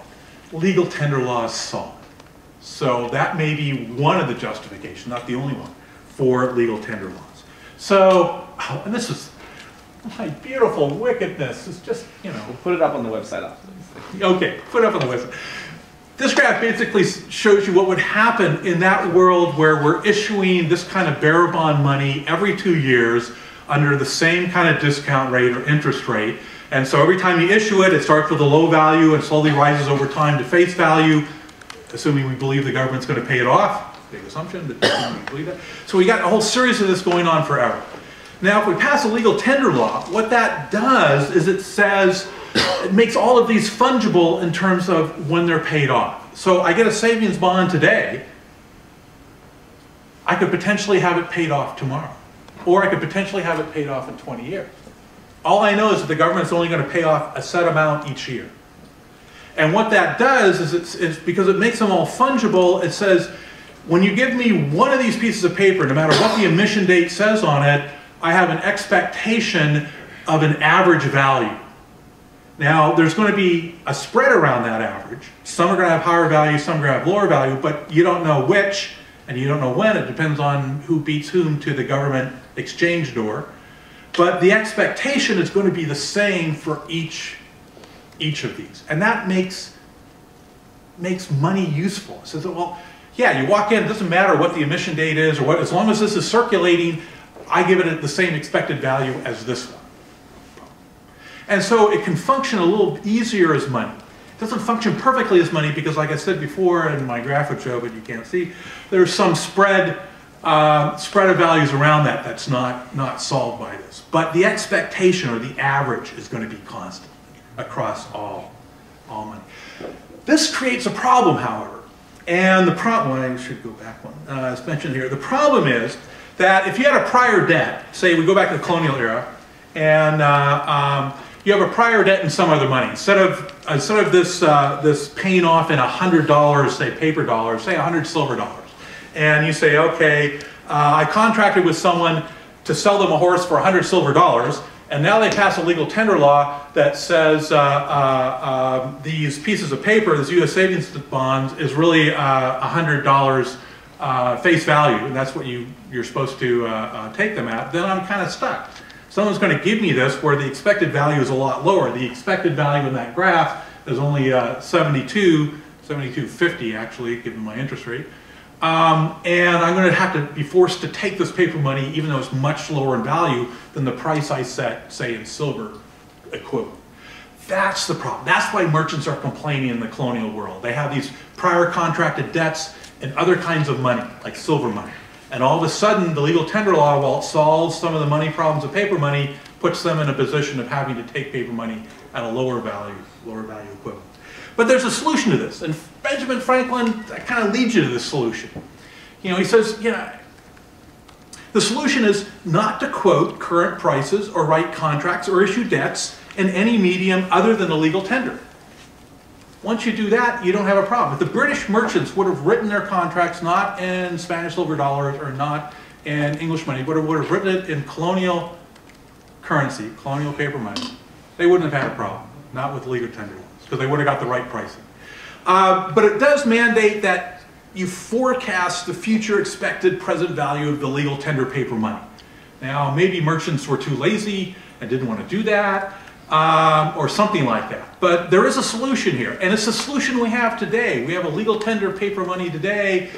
it? Legal tender laws solve it. So that may be one of the justifications, not the only one, for legal tender laws. So, and this is my beautiful wickedness. is just, you know, We'll put it up on the website afterwards. Okay, put it up on the website. This graph basically shows you what would happen in that world where we're issuing this kind of bearer bond money every two years under the same kind of discount rate or interest rate. And so every time you issue it, it starts with a low value and slowly rises over time to face value, assuming we believe the government's going to pay it off. Big assumption, but *clears throat* we believe that. So we got a whole series of this going on forever. Now, if we pass a legal tender law, what that does is it says, it makes all of these fungible in terms of when they're paid off. So I get a savings bond today, I could potentially have it paid off tomorrow. Or I could potentially have it paid off in 20 years. All I know is that the government's only going to pay off a set amount each year. And what that does is it's, it's because it makes them all fungible, it says, when you give me one of these pieces of paper, no matter what the emission date says on it, I have an expectation of an average value. Now, there's going to be a spread around that average. Some are going to have higher value, some are going to have lower value, but you don't know which, and you don't know when. It depends on who beats whom to the government exchange door. But the expectation is going to be the same for each, each of these. And that makes, makes money useful. It says, well, yeah, you walk in, it doesn't matter what the emission date is, or what, as long as this is circulating, I give it the same expected value as this one. And so it can function a little easier as money. It doesn't function perfectly as money because, like I said before, and my graph would show, but you can't see, there's some spread, uh, spread of values around that that's not, not solved by this. But the expectation or the average is going to be constant across all, all money. This creates a problem, however. And the problem, I should go back one, uh, as mentioned here, the problem is that if you had a prior debt, say we go back to the colonial era, and uh, um, you have a prior debt in some other money. Instead of instead of this uh, this paying off in hundred dollars, say paper dollars, say hundred silver dollars, and you say, okay, uh, I contracted with someone to sell them a horse for hundred silver dollars, and now they pass a legal tender law that says uh, uh, um, these pieces of paper, this U.S. savings bonds, is really uh, hundred dollars uh, face value, and that's what you you're supposed to take them at. Then I'm kind of stuck someone's going to give me this where the expected value is a lot lower. The expected value in that graph is only uh, 72, 72.50 actually, given my interest rate. Um, and I'm going to have to be forced to take this paper money, even though it's much lower in value than the price I set, say, in silver equivalent. That's the problem. That's why merchants are complaining in the colonial world. They have these prior contracted debts and other kinds of money, like silver money. And all of a sudden, the legal tender law, while it solves some of the money problems of paper money, puts them in a position of having to take paper money at a lower value, lower value equivalent. But there's a solution to this, and Benjamin Franklin kind of leads you to this solution. You know, he says, you know, the solution is not to quote current prices or write contracts or issue debts in any medium other than the legal tender. Once you do that, you don't have a problem. If the British merchants would have written their contracts not in Spanish silver dollars or not in English money, but would have written it in colonial currency, colonial paper money, they wouldn't have had a problem, not with legal tender laws, because they would have got the right pricing. Uh, but it does mandate that you forecast the future expected present value of the legal tender paper money. Now, maybe merchants were too lazy and didn't want to do that, um, or something like that. But there is a solution here, and it's a solution we have today. We have a legal tender paper money today,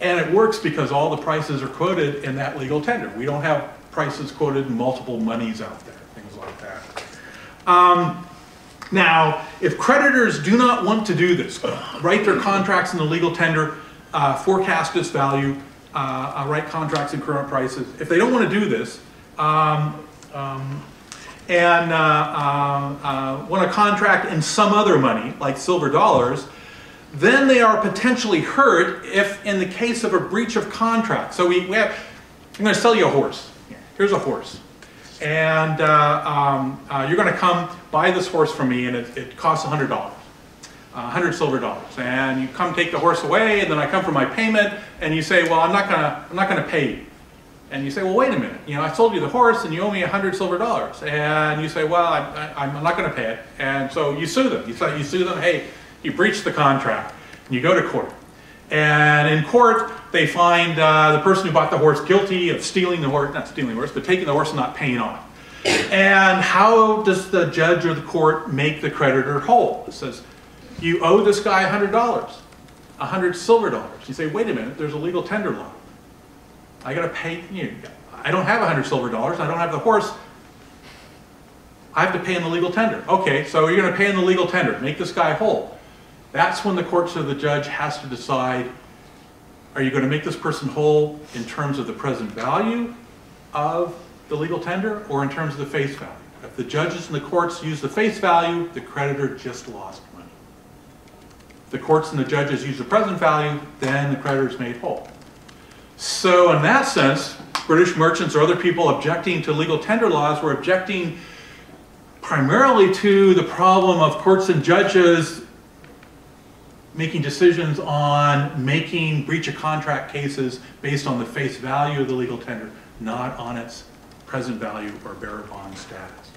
and it works because all the prices are quoted in that legal tender. We don't have prices quoted in multiple monies out there, things like that. Um, now, if creditors do not want to do this, *coughs* write their contracts in the legal tender, uh, forecast this value, uh, uh, write contracts in current prices, if they don't want to do this, um, um, and uh, uh, uh, a contract in some other money, like silver dollars, then they are potentially hurt if in the case of a breach of contract. So we, we have, I'm going to sell you a horse. Here's a horse. And uh, um, uh, you're going to come buy this horse from me and it, it costs $100. Uh, 100 silver dollars. And you come take the horse away and then I come for my payment and you say, well, I'm not to, I'm not going to pay you. And you say, well, wait a minute, you know, I sold you the horse and you owe me a hundred silver dollars. And you say, well, I, I'm not gonna pay it. And so you sue them. You, say, you sue them, hey, you breached the contract. And you go to court. And in court, they find uh, the person who bought the horse guilty of stealing the horse, not stealing the horse, but taking the horse and not paying it. And how does the judge or the court make the creditor whole? It says, you owe this guy a hundred dollars, a hundred silver dollars. You say, wait a minute, there's a legal tender law. I gotta pay, you know, I don't have a hundred silver dollars, I don't have the horse. I have to pay in the legal tender. Okay, so you're gonna pay in the legal tender, make this guy whole. That's when the courts or the judge has to decide, are you gonna make this person whole in terms of the present value of the legal tender or in terms of the face value? If the judges and the courts use the face value, the creditor just lost money. If the courts and the judges use the present value, then the creditor is made whole. So in that sense, British merchants or other people objecting to legal tender laws were objecting primarily to the problem of courts and judges making decisions on making breach of contract cases based on the face value of the legal tender, not on its present value or bearer bond status.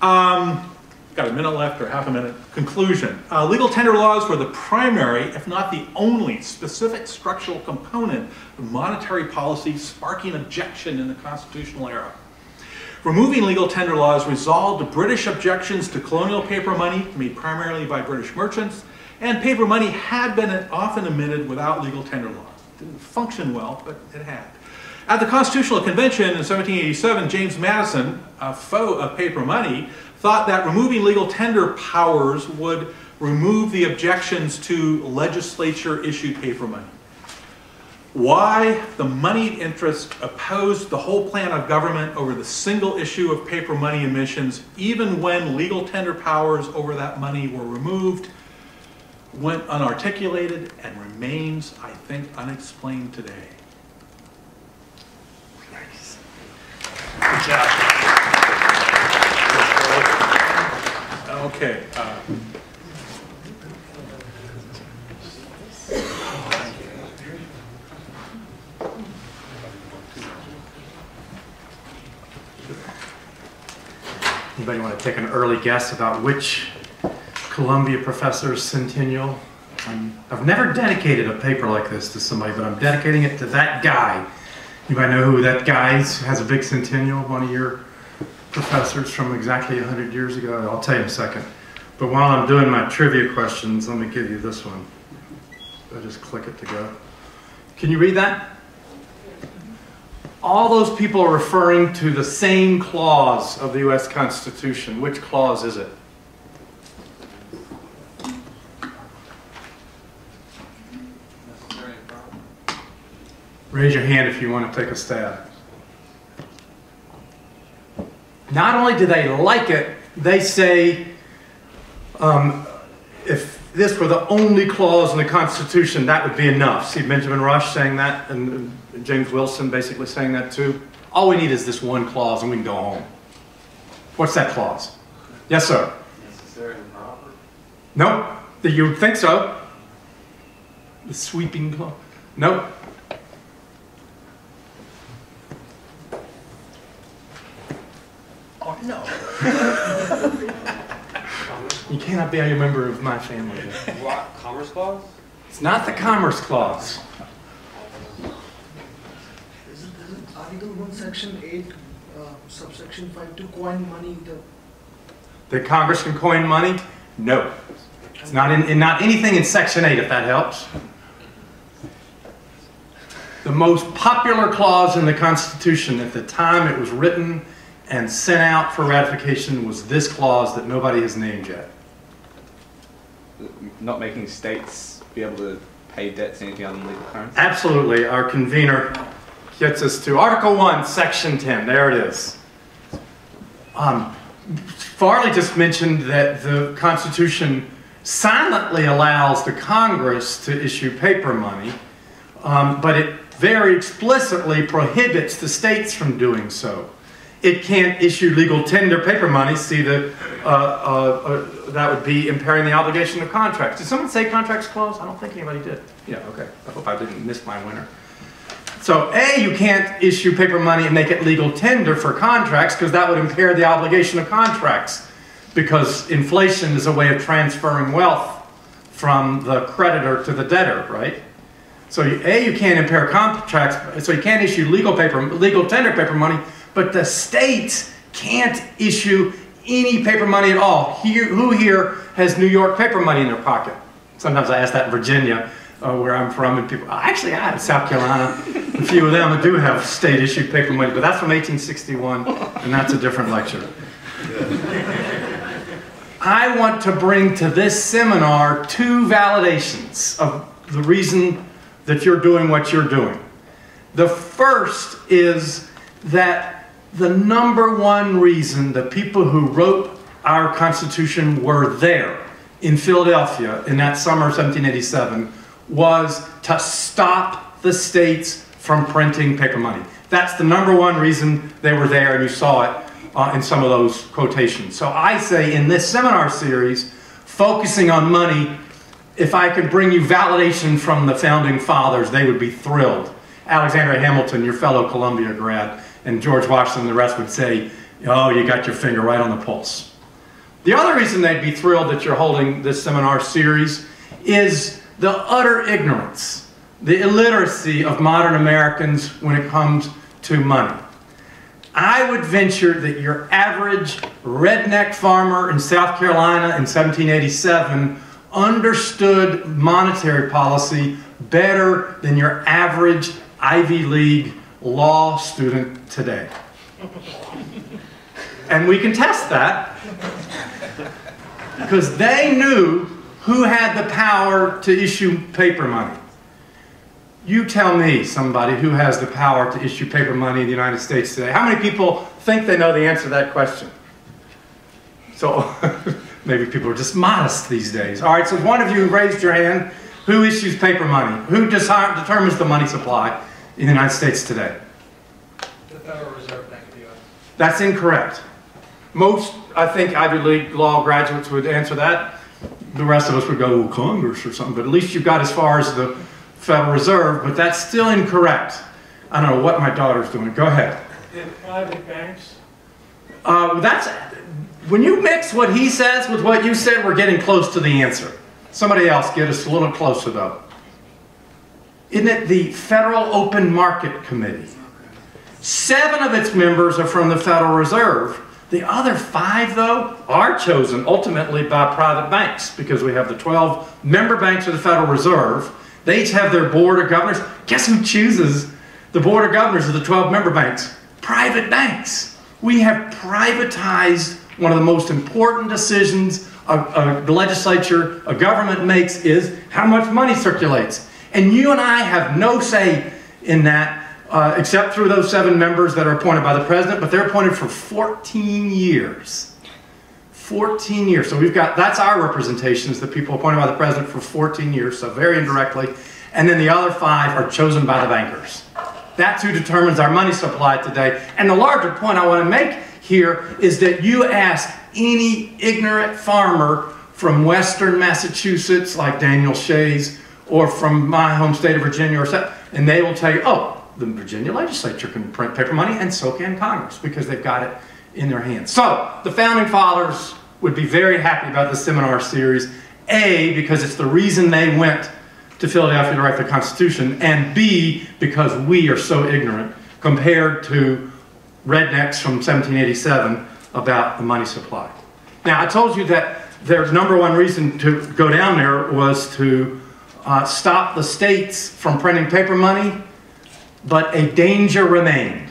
Um, got a minute left or half a minute. Conclusion. Uh, legal tender laws were the primary, if not the only, specific structural component of monetary policy sparking objection in the constitutional era. Removing legal tender laws resolved British objections to colonial paper money made primarily by British merchants, and paper money had been often emitted without legal tender laws. Didn't function well, but it had. At the Constitutional Convention in 1787, James Madison, a foe of paper money, thought that removing legal tender powers would remove the objections to legislature-issued paper money. Why the moneyed interest opposed the whole plan of government over the single issue of paper money emissions, even when legal tender powers over that money were removed, went unarticulated and remains, I think, unexplained today. Nice. Good job. Okay. Uh, Anybody want to take an early guess about which Columbia professor's centennial? I'm, I've never dedicated a paper like this to somebody, but I'm dedicating it to that guy. You might know who that guy is, has a big centennial, one of your professors from exactly 100 years ago. I'll tell you in a second. But while I'm doing my trivia questions, let me give you this one. I just click it to go. Can you read that? All those people are referring to the same clause of the U.S. Constitution. Which clause is it? Raise your hand if you want to take a stab. Not only do they like it, they say um, if this were the only clause in the Constitution, that would be enough. See Benjamin Rush saying that, and James Wilson basically saying that too. All we need is this one clause and we can go home. What's that clause? Yes, sir? Necessary and proper. Nope. You would think so. The sweeping clause? Nope. No. *laughs* You cannot be a member of my family. What, Commerce Clause? It's not the Commerce Clause. Isn't, isn't Article one, section eight, uh, subsection five, to coin money, the, That Congress can coin money? No. It's not in, in not anything in Section 8, if that helps. The most popular clause in the Constitution at the time it was written and sent out for ratification was this clause that nobody has named yet. Not making states be able to pay debts anything other than legal currency. Absolutely. Our convener gets us to Article 1, Section 10. There it is. Um, Farley just mentioned that the Constitution silently allows the Congress to issue paper money, um, but it very explicitly prohibits the states from doing so. It can't issue legal tender paper money. See the uh, uh, uh, that would be impairing the obligation of contracts. Did someone say contracts clause? I don't think anybody did. Yeah, okay. I hope I didn't miss my winner. So A, you can't issue paper money and make it legal tender for contracts because that would impair the obligation of contracts because inflation is a way of transferring wealth from the creditor to the debtor, right? So A, you can't impair contracts, so you can't issue legal paper, legal tender paper money, but the states can't issue any paper money at all. Here, who here has New York paper money in their pocket? Sometimes I ask that in Virginia, uh, where I'm from, and people, actually I have South Carolina, a few of them do have state issued paper money, but that's from 1861, and that's a different lecture. I want to bring to this seminar two validations of the reason that you're doing what you're doing. The first is that the number one reason the people who wrote our Constitution were there in Philadelphia in that summer of 1787 was to stop the states from printing paper money. That's the number one reason they were there, and you saw it uh, in some of those quotations. So I say in this seminar series, focusing on money, if I could bring you validation from the founding fathers, they would be thrilled. Alexander Hamilton, your fellow Columbia grad, and George Washington and the rest would say, oh, you got your finger right on the pulse. The other reason they'd be thrilled that you're holding this seminar series is the utter ignorance, the illiteracy of modern Americans when it comes to money. I would venture that your average redneck farmer in South Carolina in 1787 understood monetary policy better than your average Ivy League law student today. And we can test that because they knew who had the power to issue paper money. You tell me, somebody who has the power to issue paper money in the United States today. How many people think they know the answer to that question? So *laughs* maybe people are just modest these days. All right, so one of you raised your hand. Who issues paper money? Who determines the money supply in the United States today? The Federal Reserve Bank of the U.S. That's incorrect. Most, I think, Ivy League law graduates would answer that. The rest of us would go, well, Congress or something, but at least you got as far as the Federal Reserve, but that's still incorrect. I don't know what my daughter's doing. Go ahead. In private banks, Uh, that's when you mix what he says with what you said, we're getting close to the answer. Somebody else get us a little closer though. Isn't it the Federal Open Market Committee? Seven of its members are from the Federal Reserve. The other five, though, are chosen ultimately by private banks because we have the 12 member banks of the Federal Reserve. They each have their board of governors. Guess who chooses the board of governors of the 12 member banks? Private banks. We have privatized one of the most important decisions a, a legislature, a government makes is how much money circulates. And you and I have no say in that uh, except through those seven members that are appointed by the president, but they're appointed for 14 years. 14 years. So we've got, that's our representations, the people appointed by the president for 14 years, so very indirectly. And then the other five are chosen by the bankers. That's who determines our money supply today. And the larger point I want to make here is that you ask any ignorant farmer from western Massachusetts, like Daniel Shays, or from my home state of Virginia, or so, and they will tell you, oh, the Virginia legislature can print paper money, and so can Congress, because they've got it in their hands. So, the founding fathers would be very happy about the seminar series. A, because it's the reason they went to Philadelphia to write the Constitution, and B, because we are so ignorant compared to rednecks from 1787 about the money supply. Now, I told you that their number one reason to go down there was to uh, stop the states from printing paper money, but a danger remained.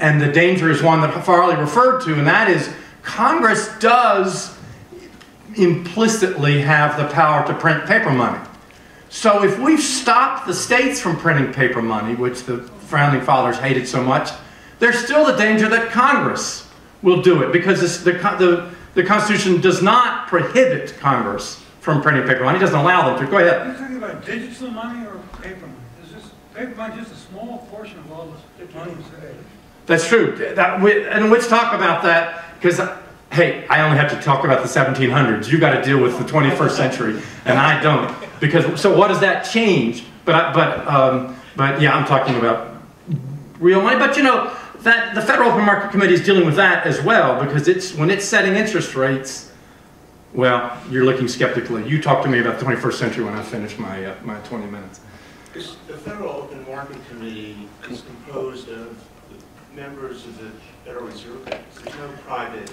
And the danger is one that Farley referred to, and that is Congress does implicitly have the power to print paper money. So if we've stopped the states from printing paper money, which the founding fathers hated so much, there's still the danger that Congress will do it because the, the, the Constitution does not prohibit Congress from printing paper money, It doesn't allow them to. Go ahead. Are you talking about digital money or paper money? Is this, paper money just a small portion of all this money today? That's true. That, and let's talk about that because, hey, I only have to talk about the 1700s. You got to deal with the 21st century, and I don't. Because so, what does that change? But I, but um, but yeah, I'm talking about real money. But you know that the Federal Open Market Committee is dealing with that as well because it's when it's setting interest rates. Well, you're looking skeptically. You talk to me about the 21st century when I finish my uh, my 20 minutes. The Federal Open Market Committee is composed of members of the Federal Reserve Banks. There's no private,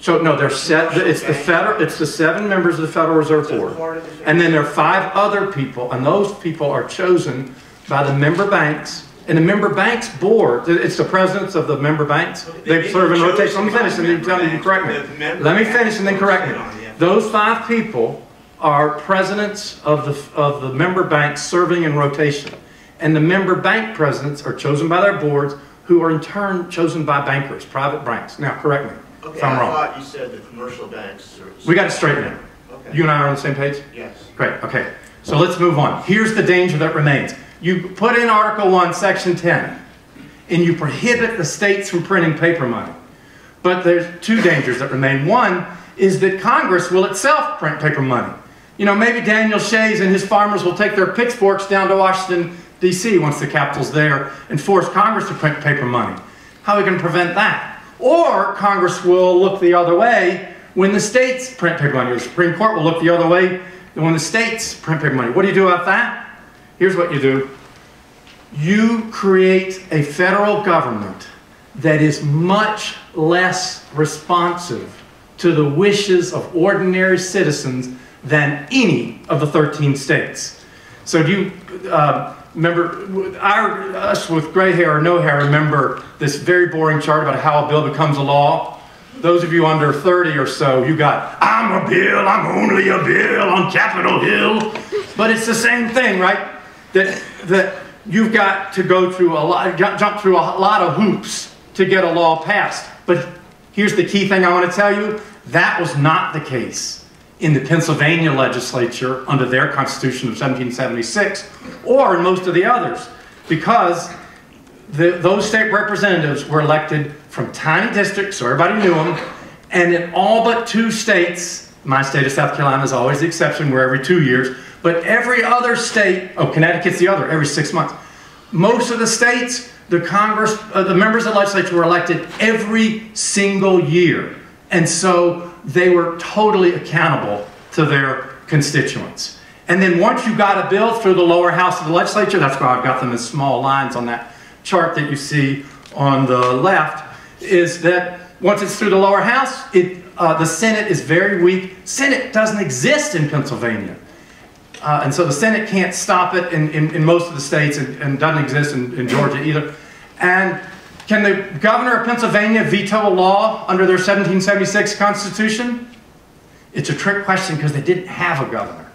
So no, they're set. It's the federal. It's the seven members of the Federal Reserve so Board. the. And then there are five other people, and those people are chosen by the member banks. And the member banks board, it's the presidents of the member banks. They serve in rotation. Let me finish and then tell me you correct me. Let me finish and then correct me. Those five people are presidents of the, of the member banks serving in rotation. And the member bank presidents are chosen by their boards, who are in turn chosen by bankers, private banks. Now, correct me Okay, if I'm I wrong. thought you said the commercial banks. We got it straightened out. Okay. You and I are on the same page? Yes. Great, okay. So let's move on. Here's the danger that remains. You put in Article 1, Section 10, and you prohibit the states from printing paper money. But there's two dangers that remain. One is that Congress will itself print paper money. You know, maybe Daniel Shays and his farmers will take their pitchforks down to Washington, D.C. once the capital's there and force Congress to print paper money. How are we going to prevent that? Or Congress will look the other way when the states print paper money. The Supreme Court will look the other way when the states print paper money. What do you do about that? Here's what you do. You create a federal government that is much less responsive to the wishes of ordinary citizens than any of the 13 states. So do you uh, remember, our, us with gray hair or no hair remember this very boring chart about how a bill becomes a law? Those of you under 30 or so, you got, I'm a bill, I'm only a bill on Capitol Hill. But it's the same thing, right? That, that you've got to go through a lot, jump through a lot of hoops to get a law passed. But here's the key thing I want to tell you. That was not the case in the Pennsylvania legislature under their Constitution of 1776 or in most of the others because the, those state representatives were elected from tiny districts, so everybody knew them, and in all but two states, my state of South Carolina is always the exception, we're every two years, but every other state, oh, Connecticut's the other, every six months. Most of the states, the Congress, uh, the members of the legislature were elected every single year. And so they were totally accountable to their constituents. And then once you got a bill through the lower house of the legislature, that's why I've got them in small lines on that chart that you see on the left, is that once it's through the lower house, it, uh, the Senate is very weak. Senate doesn't exist in Pennsylvania. Uh, and so the Senate can't stop it in, in, in most of the states and, and doesn't exist in, in Georgia either. And can the governor of Pennsylvania veto a law under their 1776 Constitution? It's a trick question because they didn't have a governor.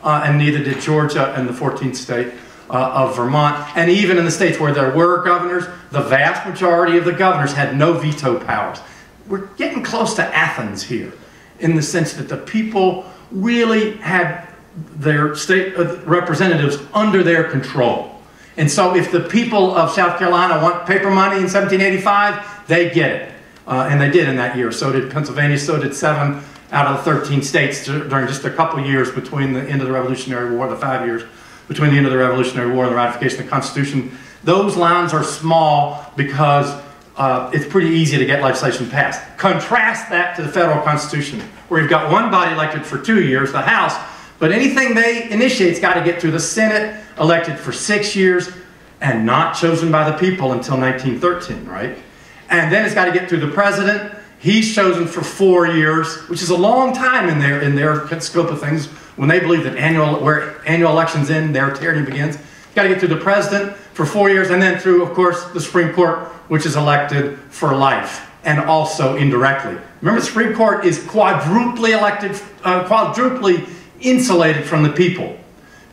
Uh, and neither did Georgia and the 14th state uh, of Vermont. And even in the states where there were governors, the vast majority of the governors had no veto powers. We're getting close to Athens here in the sense that the people really had their state uh, representatives under their control. And so if the people of South Carolina want paper money in 1785, they get it. Uh, and they did in that year. So did Pennsylvania, so did seven out of the 13 states during just a couple years between the end of the Revolutionary War, the five years between the end of the Revolutionary War and the ratification of the Constitution. Those lines are small because uh, it's pretty easy to get legislation passed. Contrast that to the federal Constitution, where you've got one body elected for two years, the House, but anything they initiate's got to get through the Senate, elected for six years, and not chosen by the people until 1913, right? And then it's got to get through the president. He's chosen for four years, which is a long time in their in their scope of things. When they believe that annual where annual elections end, their tyranny begins. Got to get through the president for four years, and then through, of course, the Supreme Court, which is elected for life and also indirectly. Remember, the Supreme Court is quadruply elected, uh, quadruply insulated from the people.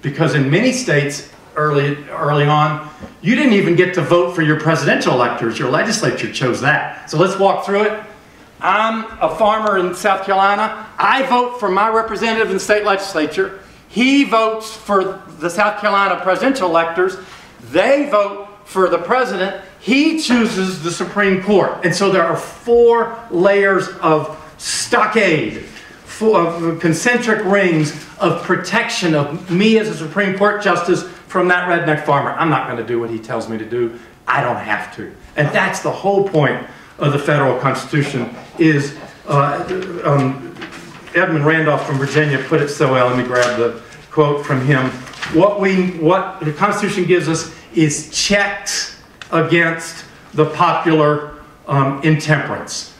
Because in many states early, early on, you didn't even get to vote for your presidential electors. Your legislature chose that. So let's walk through it. I'm a farmer in South Carolina. I vote for my representative in the state legislature. He votes for the South Carolina presidential electors. They vote for the president. He chooses the Supreme Court. And so there are four layers of stockade, four, of concentric rings of protection of me as a Supreme Court justice from that redneck farmer. I'm not going to do what he tells me to do. I don't have to. And that's the whole point of the federal constitution is uh, um, Edmund Randolph from Virginia put it so well. Let me grab the quote from him. What we, what the Constitution gives us is checks against the popular um, intemperance.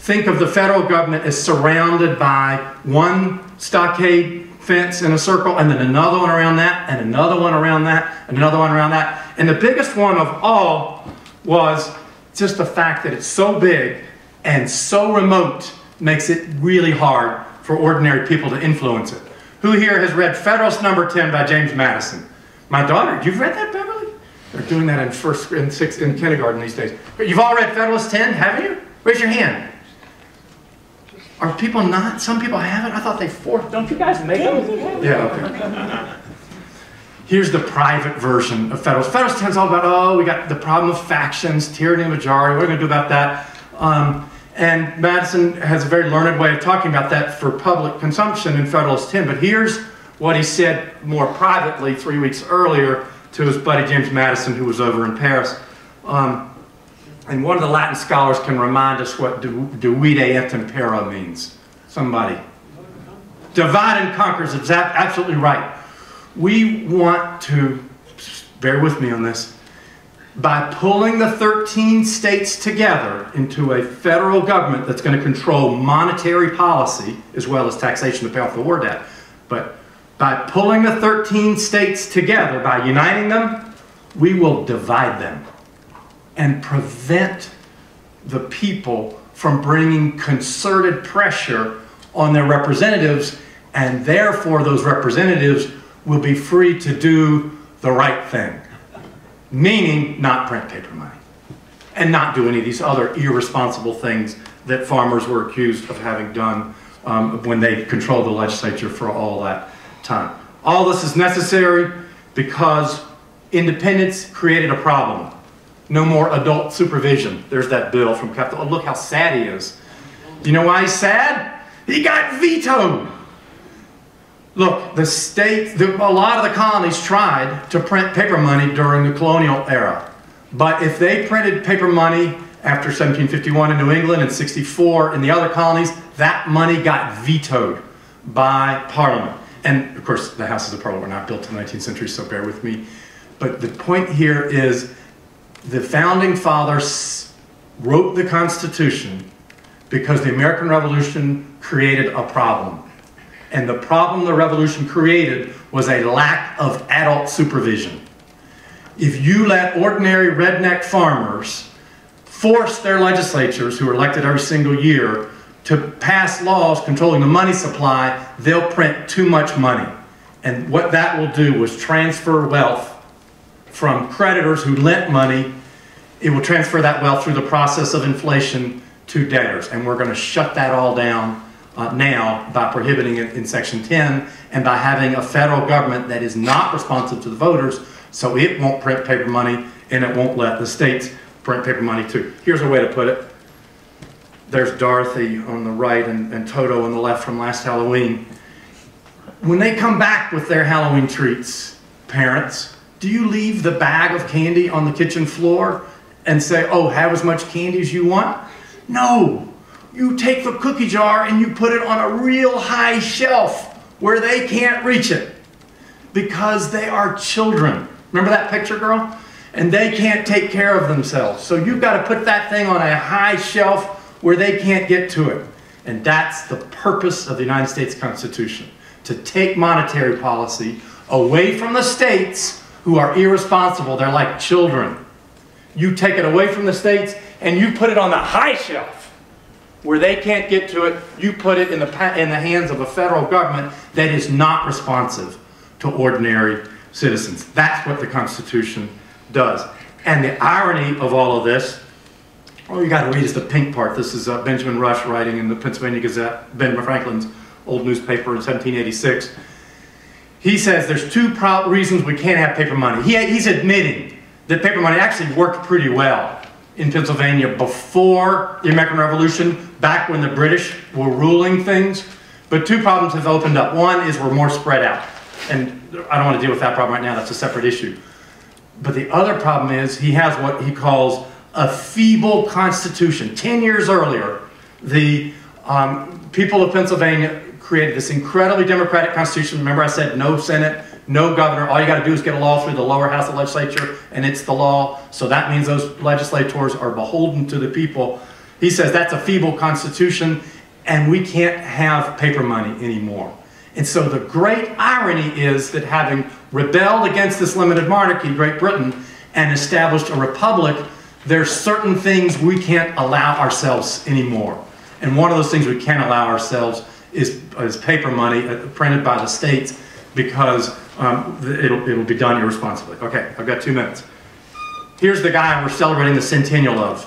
Think of the federal government as surrounded by one stockade fence in a circle, and then another one around that, and another one around that, and another one around that. And the biggest one of all was just the fact that it's so big and so remote makes it really hard for ordinary people to influence it. Who here has read Federalist Number 10 by James Madison? My daughter, you've read that, Beverly? They're doing that in first, in sixth, in kindergarten these days. But you've all read Federalist 10, haven't you? Raise your hand. Are people not? Some people haven't. I thought they forced. Don't you guys make them? Yeah. Okay. Here's the private version of Federalist. Federalist 10 is all about, oh, we got the problem of factions, tyranny of majority. What are we going to do about that? Um, and Madison has a very learned way of talking about that for public consumption in Federalist 10. But here's what he said more privately three weeks earlier to his buddy James Madison, who was over in Paris. Um, and one of the Latin scholars can remind us what divide et impera means. Somebody. Divide and conquer is absolutely right. We want to, bear with me on this, by pulling the 13 states together into a federal government that's going to control monetary policy as well as taxation to pay off the war debt. But by pulling the 13 states together, by uniting them, we will divide them and prevent the people from bringing concerted pressure on their representatives, and therefore those representatives will be free to do the right thing, meaning not print paper money. And not do any of these other irresponsible things that farmers were accused of having done um, when they controlled the legislature for all that time. All this is necessary because independence created a problem no more adult supervision. There's that bill from Capitol. Oh, look how sad he is. You know why he's sad? He got vetoed. Look, the state, the, a lot of the colonies tried to print paper money during the colonial era. But if they printed paper money after 1751 in New England and 64 in the other colonies, that money got vetoed by Parliament. And of course, the Houses of Parliament were not built in the 19th century, so bear with me. But the point here is the founding fathers wrote the Constitution because the American Revolution created a problem. And the problem the revolution created was a lack of adult supervision. If you let ordinary redneck farmers force their legislatures, who are elected every single year, to pass laws controlling the money supply, they'll print too much money. And what that will do was transfer wealth from creditors who lent money, it will transfer that wealth through the process of inflation to debtors. And we're going to shut that all down uh, now by prohibiting it in Section 10 and by having a federal government that is not responsive to the voters, so it won't print paper money and it won't let the states print paper money too. Here's a way to put it. There's Dorothy on the right and, and Toto on the left from last Halloween. When they come back with their Halloween treats, parents, do you leave the bag of candy on the kitchen floor and say, oh, have as much candy as you want? No. You take the cookie jar and you put it on a real high shelf where they can't reach it because they are children. Remember that picture, girl? And they can't take care of themselves. So you've got to put that thing on a high shelf where they can't get to it. And that's the purpose of the United States Constitution to take monetary policy away from the states who are irresponsible. They're like children. You take it away from the states and you put it on the high shelf where they can't get to it. You put it in the, in the hands of a federal government that is not responsive to ordinary citizens. That's what the Constitution does. And the irony of all of this, all you got to read is the pink part. This is uh, Benjamin Rush writing in the Pennsylvania Gazette, Ben Franklin's old newspaper in 1786. He says there's two reasons we can't have paper money. He, he's admitting that paper money actually worked pretty well in Pennsylvania before the American Revolution, back when the British were ruling things. But two problems have opened up. One is we're more spread out. And I don't want to deal with that problem right now, that's a separate issue. But the other problem is he has what he calls a feeble constitution. Ten years earlier, the um, people of Pennsylvania created this incredibly democratic constitution. Remember I said no Senate, no governor. All you got to do is get a law through the lower house of legislature and it's the law. So that means those legislators are beholden to the people. He says that's a feeble constitution and we can't have paper money anymore. And so the great irony is that having rebelled against this limited monarchy, Great Britain, and established a republic, there's certain things we can't allow ourselves anymore. And one of those things we can't allow ourselves is, is paper money uh, printed by the states because um, it'll, it'll be done irresponsibly. Okay, I've got two minutes. Here's the guy we're celebrating the centennial of.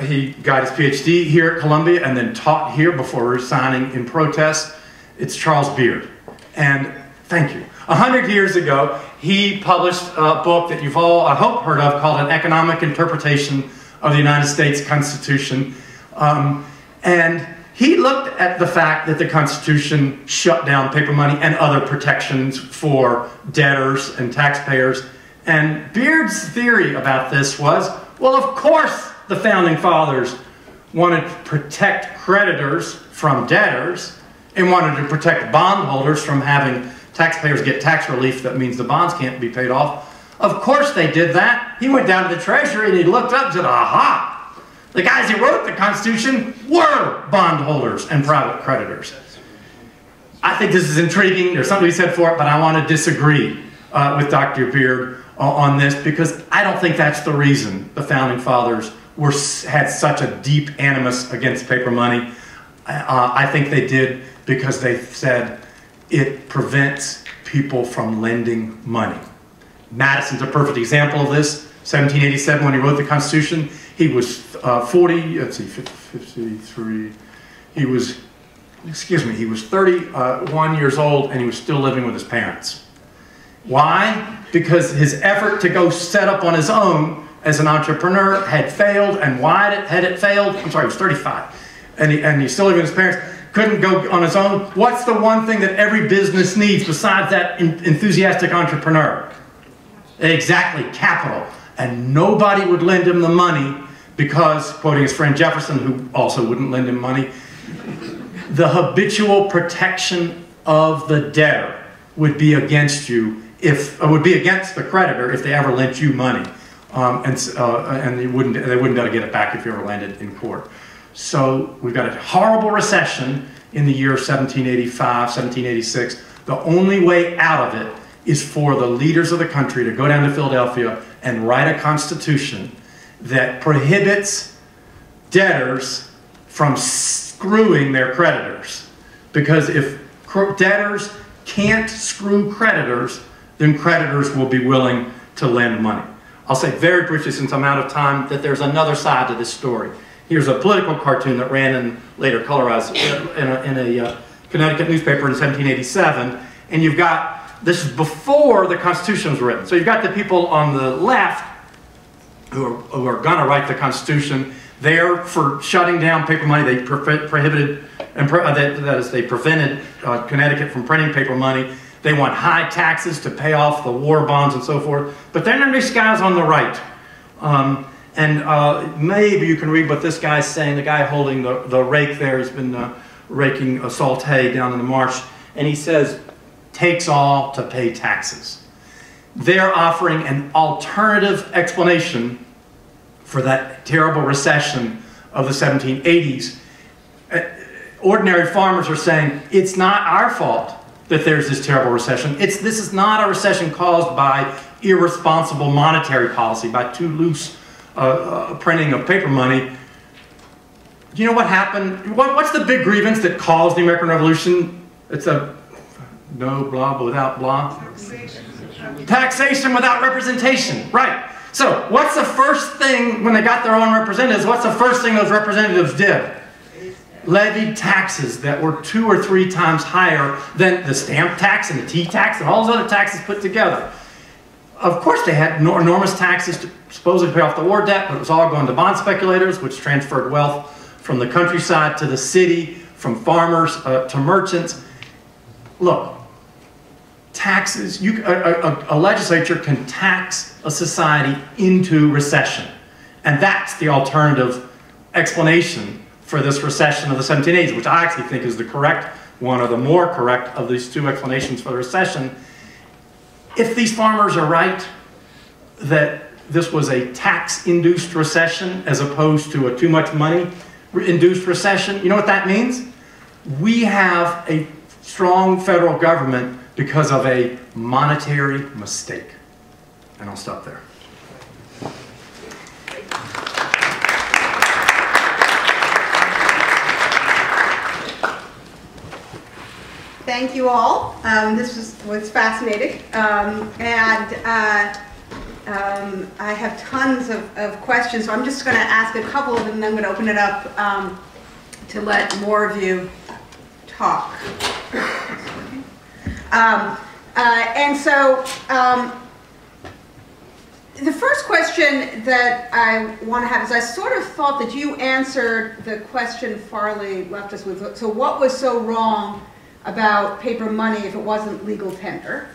He got his PhD here at Columbia and then taught here before resigning in protest. It's Charles Beard. And thank you. A hundred years ago, he published a book that you've all, I hope, heard of called An Economic Interpretation of the United States Constitution. Um, and he looked at the fact that the Constitution shut down paper money and other protections for debtors and taxpayers. And Beard's theory about this was well, of course, the founding fathers wanted to protect creditors from debtors and wanted to protect bondholders from having taxpayers get tax relief that means the bonds can't be paid off. Of course they did that. He went down to the Treasury and he looked up and said, aha, the guys who wrote the Constitution were bondholders and private creditors. I think this is intriguing. There's something to be said for it, but I want to disagree uh, with Dr. Beard uh, on this because I don't think that's the reason the founding fathers were had such a deep animus against paper money. Uh, I think they did because they said it prevents people from lending money. Madison's a perfect example of this. 1787, when he wrote the Constitution, he was uh, 40, let's see, 53. He was, excuse me, he was 31 years old and he was still living with his parents. Why? Because his effort to go set up on his own as an entrepreneur had failed, and why had it failed? I'm sorry, he was 35, and, he, and he's still living with his parents couldn't go on his own. What's the one thing that every business needs besides that enthusiastic entrepreneur? Exactly, capital. And nobody would lend him the money because, quoting his friend Jefferson, who also wouldn't lend him money, the habitual protection of the debtor would be against you if, would be against the creditor if they ever lent you money. Um, and uh, and they wouldn't, they wouldn't be able to get it back if you ever landed in court. So we've got a horrible recession in the year 1785, 1786. The only way out of it is for the leaders of the country to go down to Philadelphia and write a constitution that prohibits debtors from screwing their creditors. Because if debtors can't screw creditors, then creditors will be willing to lend money. I'll say very briefly, since I'm out of time, that there's another side to this story. Here's a political cartoon that ran and later colorized in a, in a uh, Connecticut newspaper in 1787. And you've got, this is before the Constitution was written. So you've got the people on the left who are, who are going to write the Constitution. They're for shutting down paper money. They pro prohibited, and uh, that, that is, they prevented uh, Connecticut from printing paper money. They want high taxes to pay off the war bonds and so forth. But then there's these guys on the right. Um, and uh, maybe you can read what this guy's saying. The guy holding the, the rake there has been uh, raking a salt hay down in the marsh. And he says, takes all to pay taxes. They're offering an alternative explanation for that terrible recession of the 1780s. Uh, ordinary farmers are saying, it's not our fault that there's this terrible recession. It's, this is not a recession caused by irresponsible monetary policy, by too loose uh, uh, printing of paper money. Do you know what happened? What, what's the big grievance that caused the American Revolution? It's a no blah without blah. Taxation. Taxation without representation, right. So, what's the first thing, when they got their own representatives, what's the first thing those representatives did? Levied taxes that were two or three times higher than the stamp tax and the tea tax and all those other taxes put together. Of course, they had enormous taxes to supposedly pay off the war debt, but it was all going to bond speculators, which transferred wealth from the countryside to the city, from farmers uh, to merchants. Look, taxes, you, a, a- a legislature can tax a society into recession. And that's the alternative explanation for this recession of the 1780s, which I actually think is the correct one, or the more correct of these two explanations for the recession. If these farmers are right, that this was a tax-induced recession as opposed to a too much money-induced recession, you know what that means? We have a strong federal government because of a monetary mistake. And I'll stop there. Thank you all. Um, this was, was fascinating. Um, and uh, um, I have tons of, of questions, so I'm just going to ask a couple of them, and then I'm going to open it up um, to let more of you talk. Um, uh, and so, um, the first question that I want to have is I sort of thought that you answered the question Farley left us with. So, what was so wrong about paper money if it wasn't legal tender?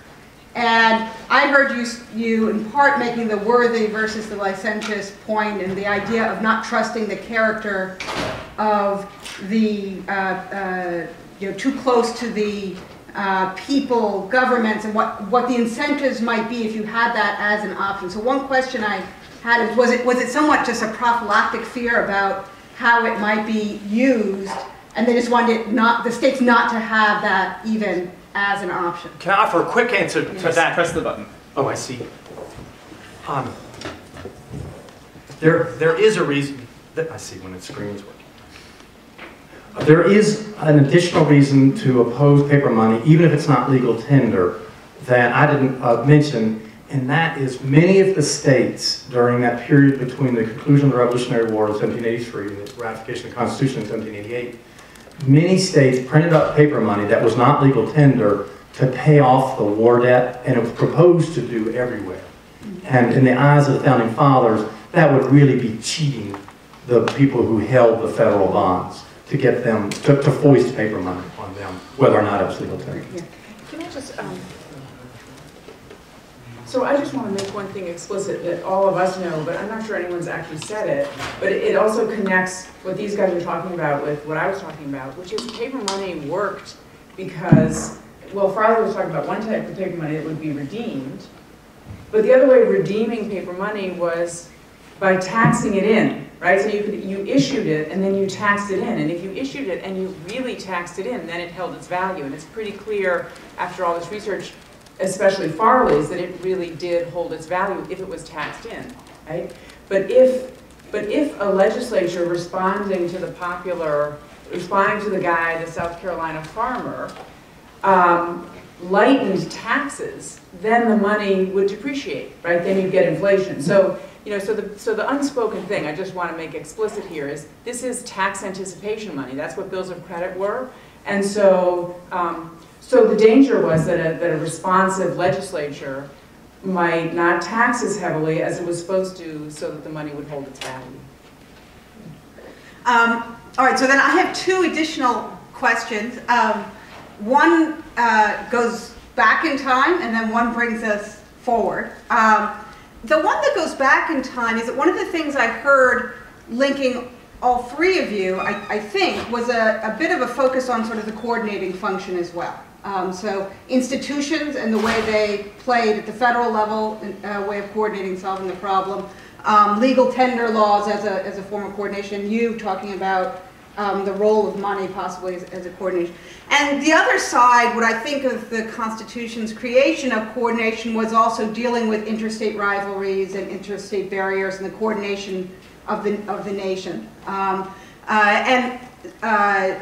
And I heard you, you in part making the worthy versus the licentious point and the idea of not trusting the character of the, uh, uh, you know, too close to the uh, people, governments, and what, what the incentives might be if you had that as an option. So one question I had is, was it, was it somewhat just a prophylactic fear about how it might be used, and they just wanted not, the states not to have that even as an option? Can I offer a quick answer to Press, that? press the button. Oh, I see. Um, there, there is a reason, that, I see when the screen is working. There is an additional reason to oppose paper money, even if it's not legal tender, that I didn't uh, mention, and that is many of the states during that period between the conclusion of the Revolutionary War in 1783 and the ratification of the Constitution in 1788, many states printed up paper money that was not legal tender to pay off the war debt, and it was proposed to do everywhere. And in the eyes of the founding fathers, that would really be cheating the people who held the federal bonds to get them, to, to foist paper money on them, whether or not it was legal tender. Yeah. Can I just, um, so I just want to make one thing explicit that all of us know, but I'm not sure anyone's actually said it, but it also connects what these guys are talking about with what I was talking about, which is paper money worked because, well, Farley was talking about one type of paper money that would be redeemed, but the other way of redeeming paper money was by taxing it in, right? So you could, you issued it and then you taxed it in. And if you issued it and you really taxed it in, then it held its value. And it's pretty clear after all this research, especially Farley's, that it really did hold its value if it was taxed in, right? But if, but if a legislature responding to the popular, responding to the guy, the South Carolina farmer, um, lightened taxes, then the money would depreciate, right? Then you'd get inflation. So, you know, so the, so the unspoken thing I just want to make explicit here is this is tax anticipation money. That's what bills of credit were. And so, um, so the danger was that a, that a responsive legislature might not tax as heavily as it was supposed to so that the money would hold its value. Um, all right, so then I have two additional questions. Um, one uh, goes back in time, and then one brings us forward. Um, the one that goes back in time is that one of the things I heard linking all three of you, I, I think, was a, a, bit of a focus on sort of the coordinating function as well. Um, so institutions and the way they played at the federal level, a uh, way of coordinating, solving the problem. Um, legal tender laws as a, as a form of coordination. You talking about um, the role of money possibly as, as, a coordination. And the other side, what I think of the Constitution's creation of coordination was also dealing with interstate rivalries and interstate barriers and the coordination of the, of the nation. Um, uh, and uh,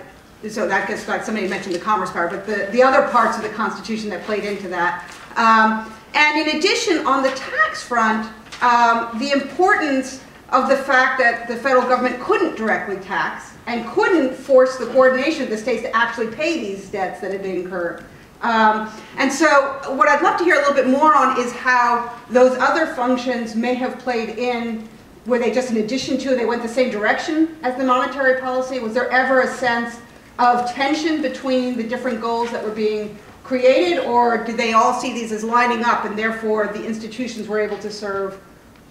so that gets back, somebody mentioned the commerce power, but the, the other parts of the Constitution that played into that. Um, and in addition, on the tax front, um, the importance of the fact that the federal government couldn't directly tax and couldn't force the coordination of the states to actually pay these debts that had been incurred. Um, and so what I'd love to hear a little bit more on is how those other functions may have played in, were they just in addition to, they went the same direction as the monetary policy? Was there ever a sense of tension between the different goals that were being created, or did they all see these as lining up and therefore the institutions were able to serve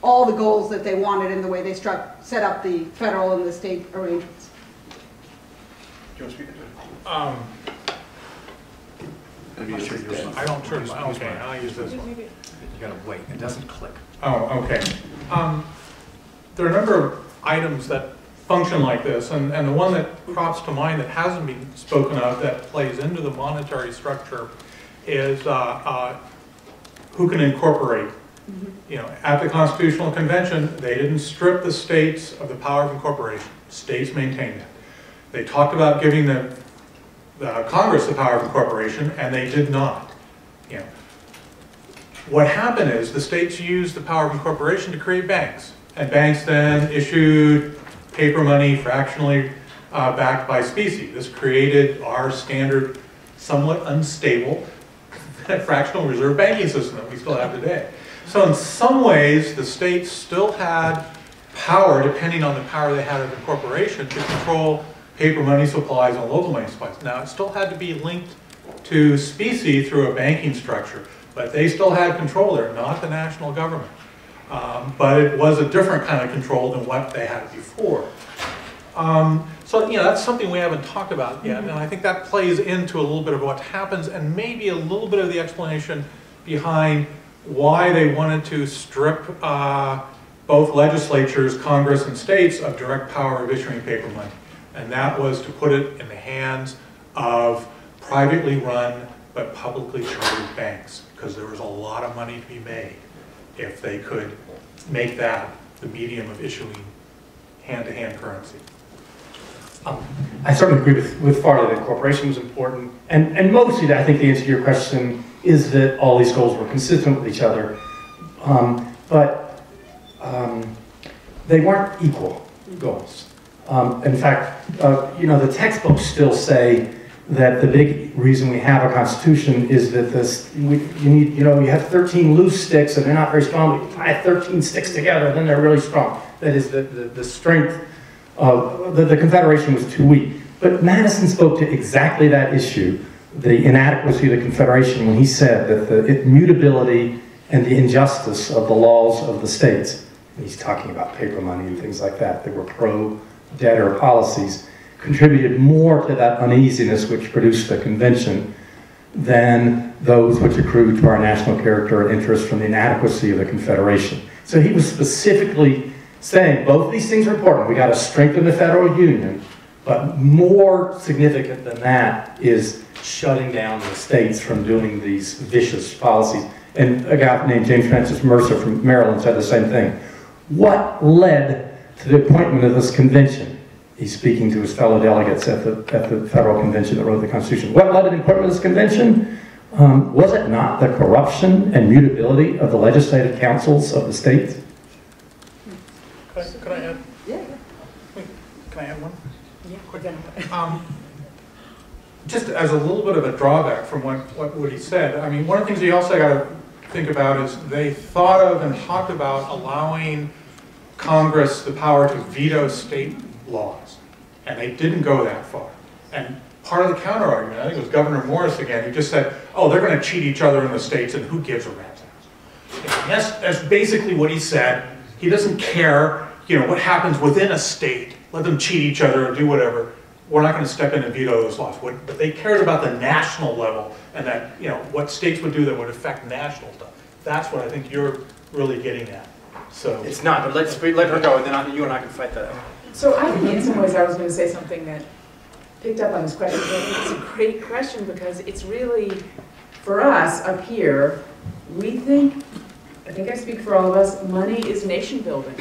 all the goals that they wanted in the way they struck, set up the federal and the state arrangements? Do you want to speak to it? Um, Have you? I don't turn, my- okay, I'll use this one. You gotta wait, it doesn't click. Oh, okay. Um, There are a number of items that function like this, and, and the one that crops to mind that hasn't been spoken of that plays into the monetary structure is uh, uh, who can incorporate. You know, at the Constitutional Convention, they didn't strip the states of the power of incorporation. States maintained it. They talked about giving the, the Congress the power of incorporation, and they did not. You know, what happened is the states used the power of incorporation to create banks. And banks then issued paper money fractionally uh, backed by specie. This created our standard, somewhat unstable *laughs* fractional reserve banking system that we still have today. So in some ways, the states still had power, depending on the power they had of the corporation, to control paper money supplies and local money supplies. Now, it still had to be linked to specie through a banking structure, but they still had control there, not the national government. Um, but it was a different kind of control than what they had before. Um, so, you know, that's something we haven't talked about yet, and I think that plays into a little bit of what happens and maybe a little bit of the explanation behind why they wanted to strip uh, both legislatures, Congress, and states of direct power of issuing paper money. And that was to put it in the hands of privately run but publicly chartered banks, because there was a lot of money to be made if they could make that the medium of issuing hand-to-hand currency. I certainly agree with, with Farley that corporation was important. And, and mostly, I think the answer to your question is that all these goals were consistent with each other. Um, but um, they weren't equal goals. Um, in fact, uh, you know, the textbooks still say that the big reason we have a constitution is that this, we, you need, you know, you have 13 loose sticks and they're not very strong, but you tie 13 sticks together, then they're really strong. That is the, the, the strength of, the, the Confederation was too weak. But Madison spoke to exactly that issue, the inadequacy of the Confederation, when he said that the immutability and the injustice of the laws of the states, he's talking about paper money and things like that, that were pro-debtor policies, contributed more to that uneasiness which produced the convention than those which accrued to our national character and interest from the inadequacy of the Confederation. So he was specifically saying both these things are important. We got to strengthen the federal union, but more significant than that is shutting down the states from doing these vicious policies. And a guy named James Francis Mercer from Maryland said the same thing. What led to the appointment of this convention? He's speaking to his fellow delegates at the, at the federal convention that wrote the Constitution. What led to the appointment of this convention? Um, was it not the corruption and mutability of the legislative councils of the states? Could I, could I add, Yeah, yeah. can I add one? Yeah, we're Um, Just as a little bit of a drawback from what, what Woody said, I mean, one of the things you also gotta think about is they thought of and talked about allowing Congress the power to veto state laws, and they didn't go that far. And part of the counter argument, I think it was Gouverneur Morris again, he just said, oh, they're gonna cheat each other in the states, and who gives a rat's ass? That's, that's basically what he said. He doesn't care, you know, what happens within a state. Let them cheat each other or do whatever. We're not gonna step in and veto those laws. What- But they cared about the national level and that, you know, what states would do that would affect national stuff. That's what I think you're really getting at. So, It's not, but let's, let her go, and then I- you and I can fight that out. So I think in some ways I was going to say something that picked up on this question. but It's a great question because it's really, for us up here, we think, I think I speak for all of us, money is nation building.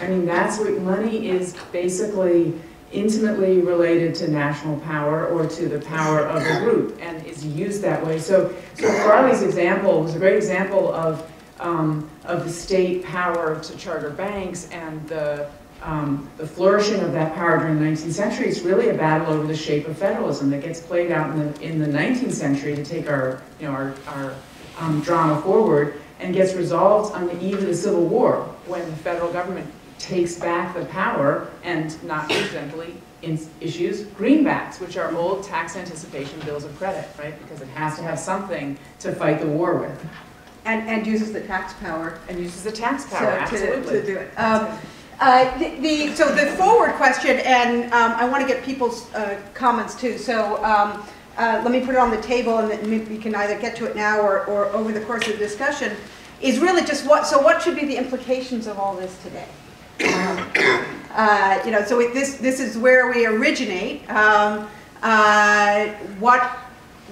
I mean, that's what, money is basically intimately related to national power or to the power of a group and is used that way. So, so Farley's example was a great example of um, of the state power to charter banks and the, um, the flourishing of that power during the 19th century, it's really a battle over the shape of federalism that gets played out in the, in the 19th century to take our, you know, our, our um, drama forward and gets resolved on the eve of the Civil War when the federal government takes back the power and not coincidentally in, issues greenbacks, which are old tax anticipation bills of credit, right? Because it has to have something to fight the war with And, and uses the tax power and uses the tax to, power, to- absolutely. to do it. Um, uh, the- The, so the forward question, and um, I want to get people's uh, comments too, so um, uh, let me put it on the table and we can either get to it now or, or over the course of the discussion, is really just what, so what should be the implications of all this today? Uh, You know, so it- this, this is where we originate. Um, uh, What,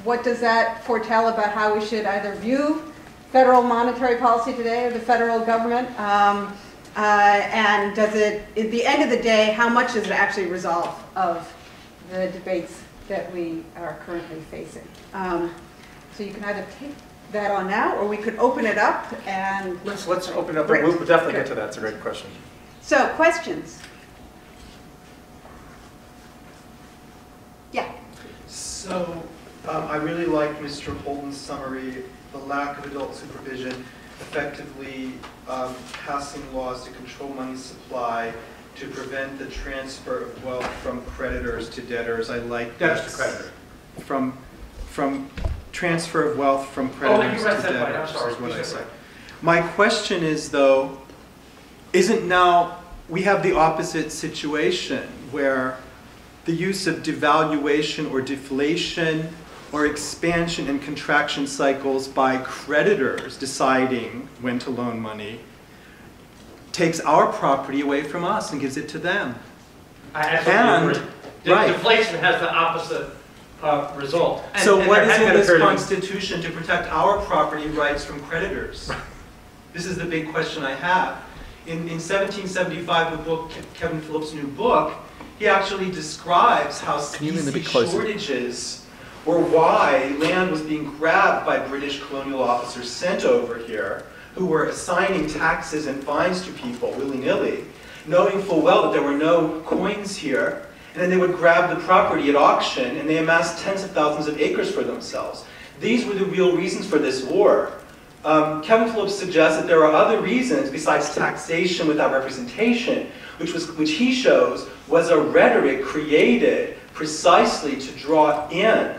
what does that foretell about how we should either view federal monetary policy today or the federal government? Um, uh, And does it, at the end of the day, how much does it actually resolve of the debates that we are currently facing? Um, So you can either take that on now, or we could open it up and, Let's, let's open it up, Great. we'll definitely Good. get to that, it's a great question. So, questions? Yeah. So, um, I really like Mr. Holton's summary, the lack of adult supervision, effectively um, passing laws to control money supply, to prevent the transfer of wealth from creditors to debtors. I like that. Debtors to creditor. From, from transfer of wealth from creditors Oh, you creditors to read that right, I'm debtors is what I said said. My question is though, isn't now, we have the opposite situation where the use of devaluation or deflation or expansion and contraction cycles by creditors deciding when to loan money takes our property away from us and gives it to them. I absolutely And- agree. Right. Deflation has the opposite uh, result. And- So and what is in this constitution to protect our property rights from creditors? *laughs* This is the big question I have. In, in 1775, the book, Kevin Phillips' new book, he actually describes how you lean a bit specie closer? shortages were why land was being grabbed by British colonial officers sent over here, who were assigning taxes and fines to people willy-nilly, knowing full well that there were no coins here, and then they would grab the property at auction and they amassed tens of thousands of acres for themselves. These were the real reasons for this war. Um, Kevin Phillips suggests that there are other reasons besides taxation without representation, which, was, which he shows was a rhetoric created precisely to draw in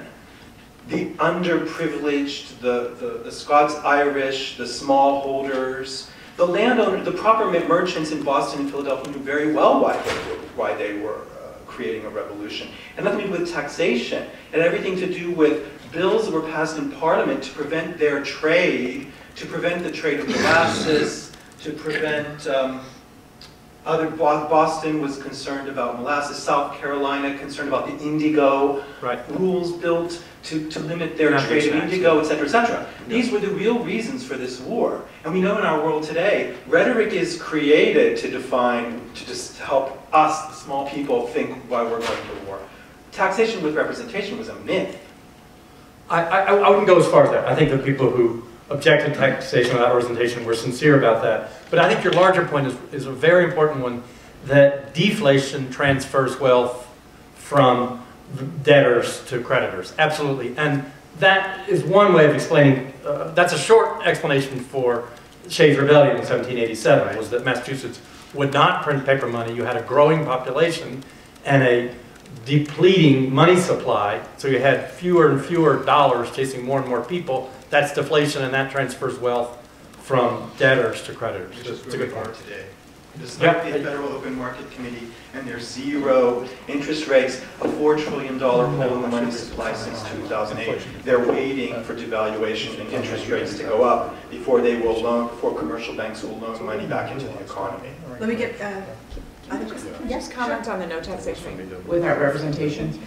the underprivileged, the, the, the Scots-Irish, the smallholders, the landowner, the proper merchants in Boston and Philadelphia knew very well why they were, why they were uh, creating a revolution. And nothing to do with taxation. and everything to do with bills that were passed in Parliament to prevent their trade, to prevent the trade of molasses, to prevent um, other, Boston was concerned about molasses, South Carolina concerned about the indigo Right. rules built to, to limit their Not trade of indigo, et cetera, et cetera. These were the real reasons for this war. And we know in our world today, rhetoric is created to define, to just help us, the small people, think why we're going to war. Taxation with representation was a myth. I, I, I wouldn't go as far as that. I think the people who objected to taxation without representation were sincere about that. But I think your larger point is, is a very important one, that deflation transfers wealth from debtors to creditors. Absolutely. And that is one way of explaining, uh, that's a short explanation for Shays' Rebellion in 1787, was that Massachusetts would not print paper money. You had a growing population and a depleting money supply, so you had fewer and fewer dollars chasing more and more people. That's deflation, and that transfers wealth from debtors to creditors. Which is It's a where good we are point. today. Despite Yeah. the Federal Open Market Committee and their zero interest rates, a $4 trillion hole in the money supply since 2008, they're waiting for devaluation and interest rates to go up before they will loan, before commercial banks will loan money back into the economy. Let me get, uh, other Just comment on the no taxation without representation.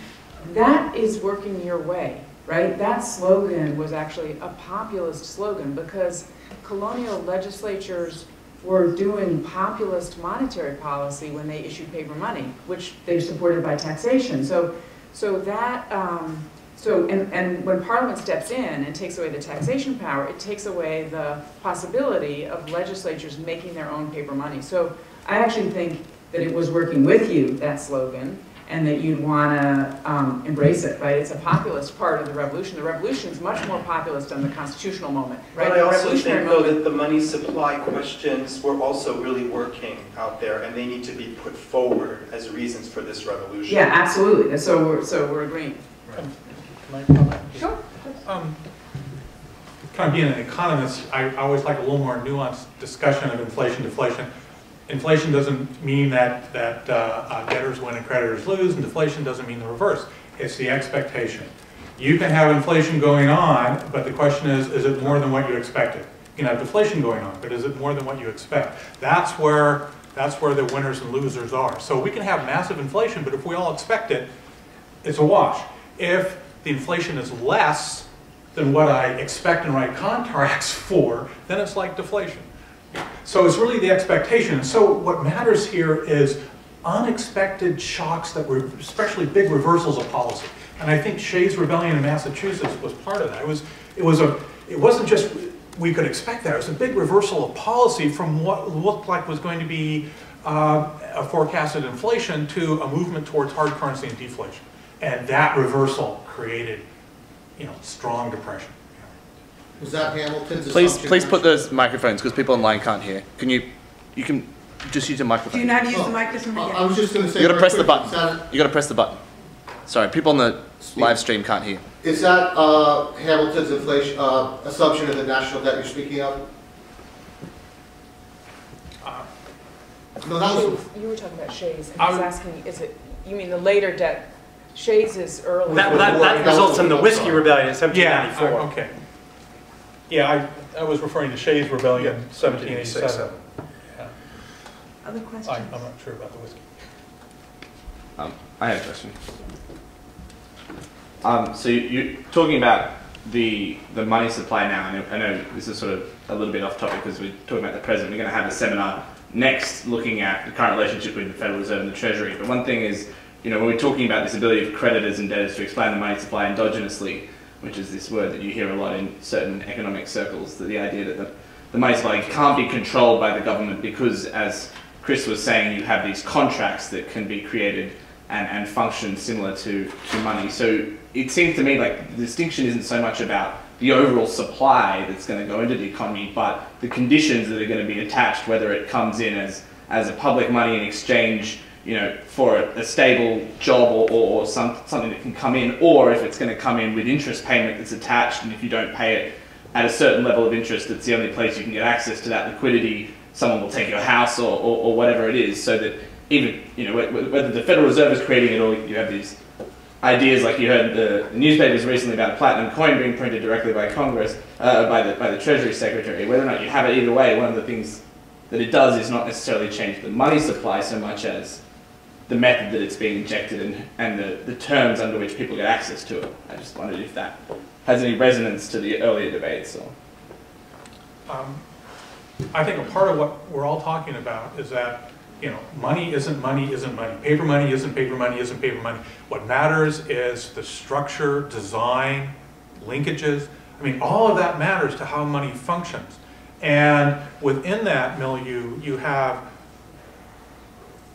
That is working your way, right? That slogan was actually a populist slogan because colonial legislatures were doing populist monetary policy when they issued paper money, which they supported by taxation. So, so that, um, So, and, and when Parliament steps in and takes away the taxation power, it takes away the possibility of legislatures making their own paper money. So I actually think that it was working with you, that slogan, and that you'd want to um, embrace it, right? It's a populist part of the revolution. The revolution is much more populist than the constitutional moment, right? But I also revolutionary think, though, that the money supply questions were also really working out there, and they need to be put forward as reasons for this revolution. Yeah, absolutely. So we're, so we're agreeing. Can I comment? Sure. Um, Kind of being an economist, I I always like a little more nuanced discussion of inflation, deflation. Inflation doesn't mean that, that uh, uh, debtors win and creditors lose, and deflation doesn't mean the reverse. It's the expectation. You can have inflation going on, but the question is, is it more than what you expected? You can have deflation going on, but is it more than what you expect? That's where, that's where the winners and losers are. So we can have massive inflation, but if we all expect it, it's a wash. If the inflation is less than what I expect and *laughs* write contracts for, then it's like deflation. So it's really the expectation. So what matters here is unexpected shocks that were especially big reversals of policy. And I think Shays Rebellion in Massachusetts was part of that. It was, it was a, it wasn't just we could expect that. It was a big reversal of policy from what looked like was going to be uh, a forecasted inflation to a movement towards hard currency and deflation. And that reversal created, you know, strong depression. Was that Hamilton's Please, assumption? please put those microphones because people online can't hear. Can you, you can just use a Do microphone. you know how to use the microphone Just I I was just gonna say. You gotta very press the quickly, is button. that- You gotta press the button. Sorry, people on the live stream can't hear. Is that uh, Hamilton's inflation, uh, assumption of the national debt you're speaking of? Uh, No, that was, You were talking about Shays, and I he's was- asking, is it, you mean the later debt? Shays is early. That- That, that, that results in the whiskey rebellion in Yeah, 1794. uh, okay. Yeah, I, I was referring to Shays Rebellion, 1787. Yeah. Other I- questions? I'm not sure about the whiskey. Um, I have a question. Um, so you, you're talking about the the money supply now. and I know this is sort of a little bit off topic because we're talking about the president. We're going to have a seminar next looking at the current relationship between the Federal Reserve and the Treasury. But one thing is, you know, when we're talking about this ability of creditors and debtors to explain the money supply endogenously, which is this word that you hear a lot in certain economic circles, that the idea that the, the money supply can't be controlled by the government because, as Chris was saying, you have these contracts that can be created and, and function similar to, to money. So it seems to me like the distinction isn't so much about the overall supply that's going to go into the economy, but the conditions that are going to be attached, whether it comes in as, as a public money in exchange, you know, for a, a stable job or, or, or some, something that can come in, or if it's going to come in with interest payment that's attached, and if you don't pay it at a certain level of interest, it's the only place you can get access to that liquidity. Someone will take your house or, or, or whatever it is, so that even, you know, whether the Federal Reserve is creating it or you have these ideas like you heard in the newspapers recently about a platinum coin being printed directly by Congress, uh, by, the, by the Treasury Secretary. Whether or not you have it either way, one of the things that it does is not necessarily change the money supply so much as the method that it's being injected in and the, the terms under which people get access to it. I just wondered if that has any resonance to the earlier debates. Or... Um, I think a part of what we're all talking about is that, you know, money isn't money isn't money. Paper money isn't paper money isn't paper money. What matters is the structure, design, linkages. I mean, all of that matters to how money functions. And within that milieu, you have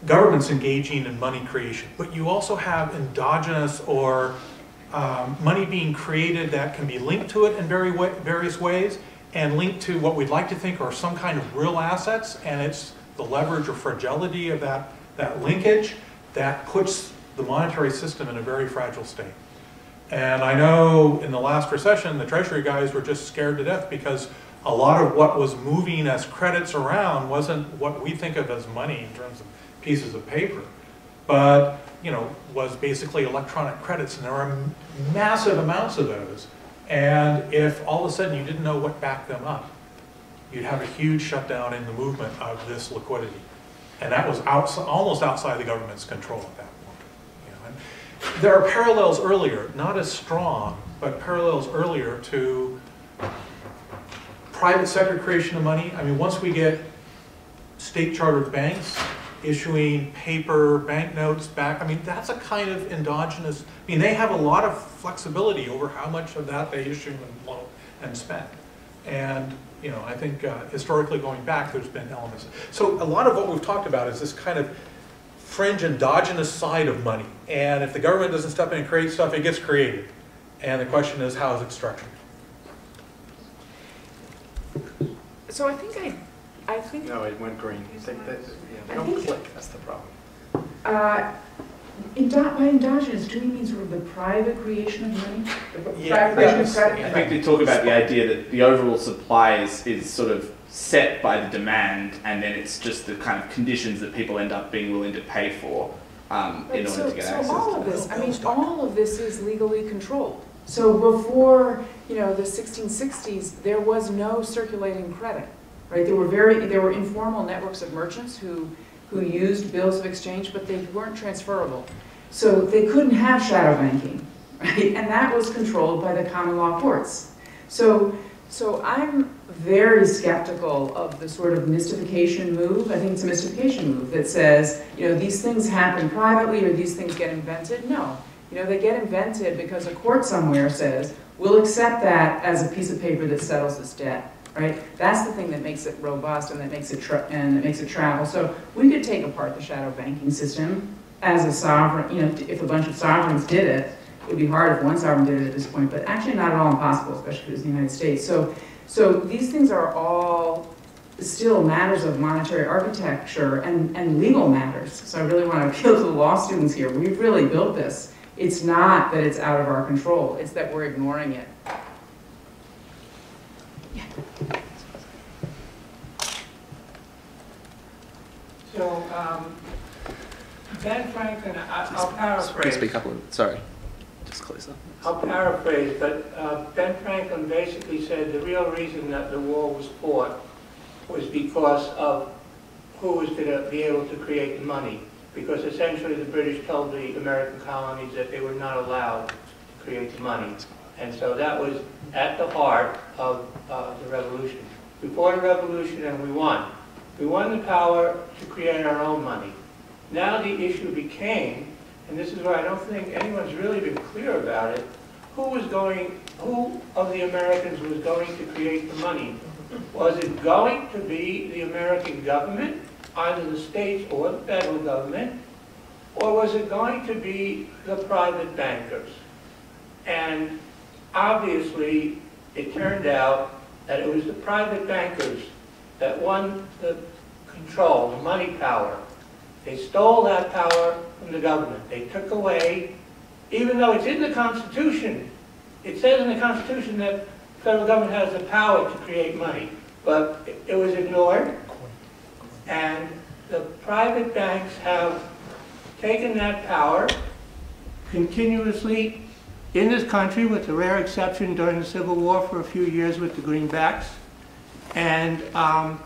governments engaging in money creation, but you also have endogenous or um, money being created that can be linked to it in very various ways and linked to what we'd like to think are some kind of real assets, and it's the leverage or fragility of that, that linkage that puts the monetary system in a very fragile state. And I know in the last recession, the Treasury guys were just scared to death because a lot of what was moving as credits around wasn't what we think of as money in terms of pieces of paper, but you know was basically electronic credits, and there are massive amounts of those. And if all of a sudden you didn't know what backed them up, you'd have a huge shutdown in the movement of this liquidity, and that was almost outside the government's control at that point. You know, there are parallels earlier, not as strong, but parallels earlier to private sector creation of money. I mean, once we get state chartered banks, issuing paper banknotes back. I mean, that's a kind of endogenous, I mean, they have a lot of flexibility over how much of that they issue and loan and spend. And, you know, I think uh, historically going back, there's been elements. So a lot of what we've talked about is this kind of fringe endogenous side of money. And if the government doesn't step in and create stuff, it gets created. And the question is, how is it structured? So I think I, I think No, it went green. They, they, yeah, they don't think- click, that's the problem. Uh, endo- by endogenous, do you mean sort of the private creation of money? The Yeah, private creation of yes. credit? I think they talk about the idea that the overall supply is, is sort of set by the demand, and then it's just the kind of conditions that people end up being willing to pay for um, in Right, order so, to get so access all to of this, I mean, all of this is legally controlled. So before, you know, the 1660s, there was no circulating credit, right? There were very, there were informal networks of merchants who, who used bills of exchange, but they weren't transferable. So they couldn't have shadow banking, *laughs* right? And that was controlled by the common law courts. So, so I'm very skeptical of the sort of mystification move. I think it's a mystification move that says, you know, these things happen privately or these things get invented. No. You know, they get invented because a court somewhere says, we'll accept that as a piece of paper that settles this debt, right? That's the thing that makes it robust and that makes it, and that makes it travel. So we could take apart the shadow banking system as a sovereign, you know, if a bunch of sovereigns did it, it would be hard if one sovereign did it at this point, but actually not at all impossible, especially was the United States. So, so these things are all still matters of monetary architecture and, and legal matters. So I really want to appeal to the law students here. We've really built this. It's not that it's out of our control, it's that we're ignoring it. So, um, Ben Franklin, I- I'll Please paraphrase. speak up a little. Sorry, just closer. I'll paraphrase, but uh, Ben Franklin basically said the real reason that the war was fought was because of who was going to be able to create the money. Because essentially the British told the American colonies that they were not allowed to create the money. And so that was at the heart of uh, the revolution. We fought a revolution and we won. We won the power to create our own money. Now the issue became, and this is where I don't think anyone's really been clear about it, who was going, who of the Americans was going to create the money? Was it going to be the American government, either the states or the federal government? Or was it going to be the private bankers? And obviously, it turned out that it was the private bankers that won the control, the money power. They stole that power from the government. They took away, even though it's in the Constitution, it says in the Constitution that the federal government has the power to create money, but it- was ignored. And the private banks have taken that power continuously in this country, with the rare exception during the Civil War for a few years with the greenbacks. And um,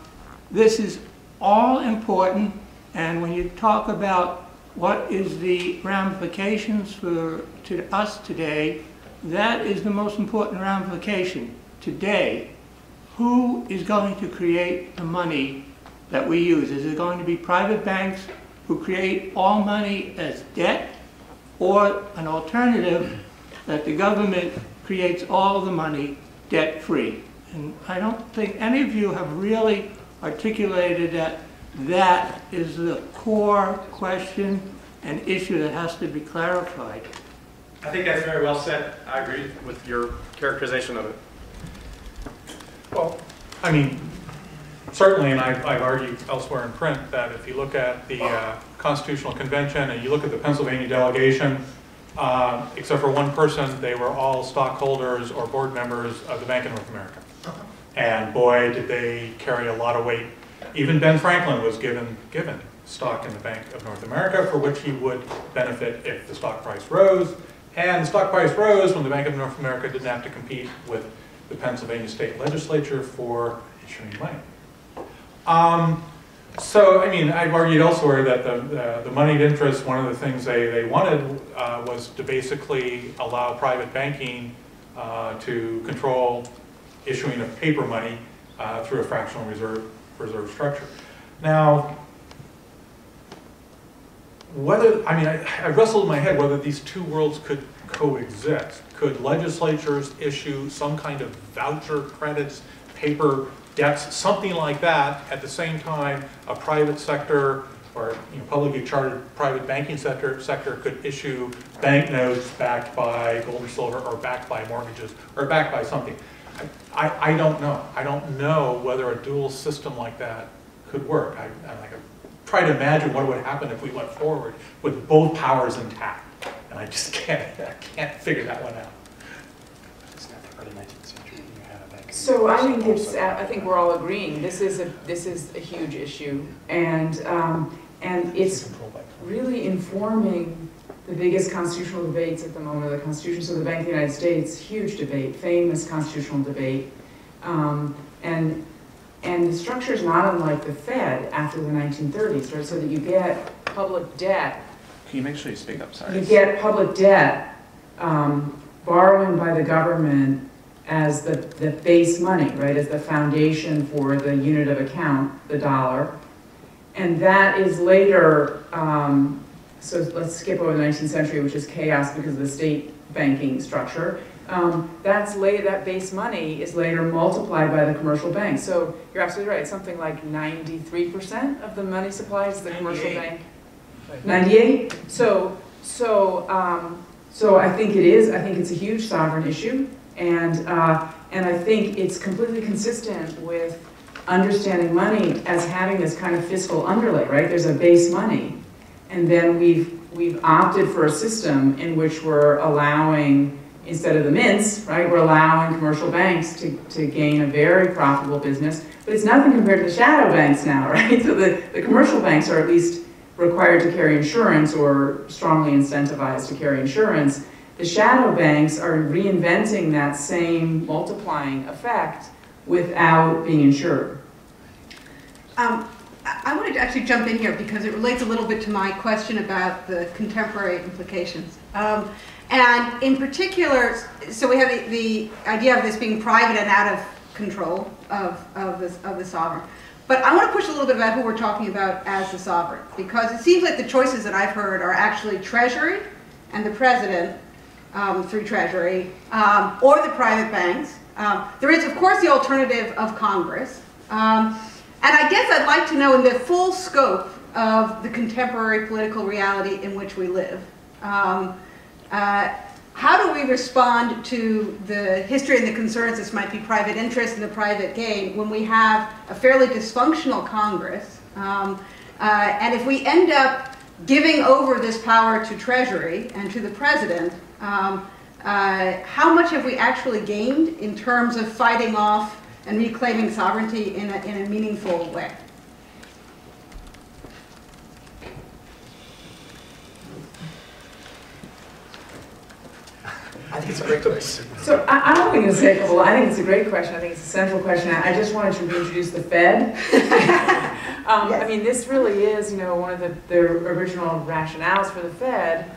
this is all important, and when you talk about what is the ramifications for to us today, that is the most important ramification. Today, who is going to create the money that we use? Is it going to be private banks who create all money as debt, or an alternative that the government creates all the money debt-free? And I don't think any of you have really articulated that that is the core question and issue that has to be clarified. I think that's very well said. I agree with your characterization of it. Well, I mean, certainly, and I've, I've argued elsewhere in print, that if you look at the uh, Constitutional Convention and you look at the Pennsylvania delegation, uh, except for one person, they were all stockholders or board members of the Bank of North America. And boy, did they carry a lot of weight. Even Ben Franklin was given, given stock in the Bank of North America, for which he would benefit if the stock price rose. And the stock price rose when the Bank of North America didn't have to compete with the Pennsylvania State Legislature for issuing money. Um, so, I mean, I've argued elsewhere that the, the, the moneyed interest, one of the things they, they wanted uh, was to basically allow private banking uh, to control issuing of paper money uh, through a fractional reserve, reserve structure. Now, whether, I mean, I I wrestled in my head whether these two worlds could coexist. Could legislatures issue some kind of voucher credits, paper debts, something like that, at the same time, a private sector or, you know, publicly chartered private banking sector, sector could issue banknotes backed by gold and silver, or backed by mortgages, or backed by something. I, I- I don't know. I don't know whether a dual system like that could work. I, I like, I try to imagine what would happen if we went forward with both powers intact. And I just *laughs* can't, I can't figure that one out. So I think it's, uh, I think we're all agreeing, this is a, this is a huge issue. And, um, and it's really informing the biggest constitutional debates at the moment, of the Constitution, so the Bank of the United States, huge debate, famous constitutional debate. Um, and, and the structure is not unlike the Fed after the 1930s, right? So that you get public debt Can you make sure you speak up, sorry? you get public debt, um, borrowing by the government as the, the base money, right, as the foundation for the unit of account, the dollar. And that is later, um, so let's skip over the 19th century, which is chaos because of the state banking structure. Um, that's later, that base money is later multiplied by the commercial bank. So you're absolutely right, something like 93% of the money supply is the commercial bank. 98? So, so, um, so I think it is, I think it's a huge sovereign issue. And, uh, and I think it's completely consistent with understanding money as having this kind of fiscal underlay, right? There's a base money. And then we've, we've opted for a system in which we're allowing, instead of the mints, right, we're allowing commercial banks to, to gain a very profitable business. But it's nothing compared to the shadow banks now, *laughs* right? So the, the commercial banks are at least required to carry insurance or strongly incentivized to carry insurance. The shadow banks are reinventing that same multiplying effect without being insured. Um, I wanted to actually jump in here because it relates a little bit to my question about the contemporary implications. Um, and in particular, so we have the, the idea of this being private and out of control of, of, of the sovereign. But I want to push a little bit about who we're talking about as the sovereign, because it seems like the choices that I've heard are actually Treasury and the President um, through Treasury, um, or the private banks. Um, there is, of course, the alternative of Congress. Um, and I guess I'd like to know in the full scope of the contemporary political reality in which we live, um, uh, how do we respond to the history and the concerns, this might be private interest and the private gain, when we have a fairly dysfunctional Congress? Um, uh, and if we end up giving over this power to Treasury and to the President, um, uh, how much have we actually gained in terms of fighting off and reclaiming sovereignty in a, in a meaningful way? I think it's a great question. So I, I'm only going to say a couple, I think it's a great question, I think it's a central question. I I just wanted to reintroduce the Fed. *laughs* Um, I mean, this really is, you know, one of the, the original rationales for the Fed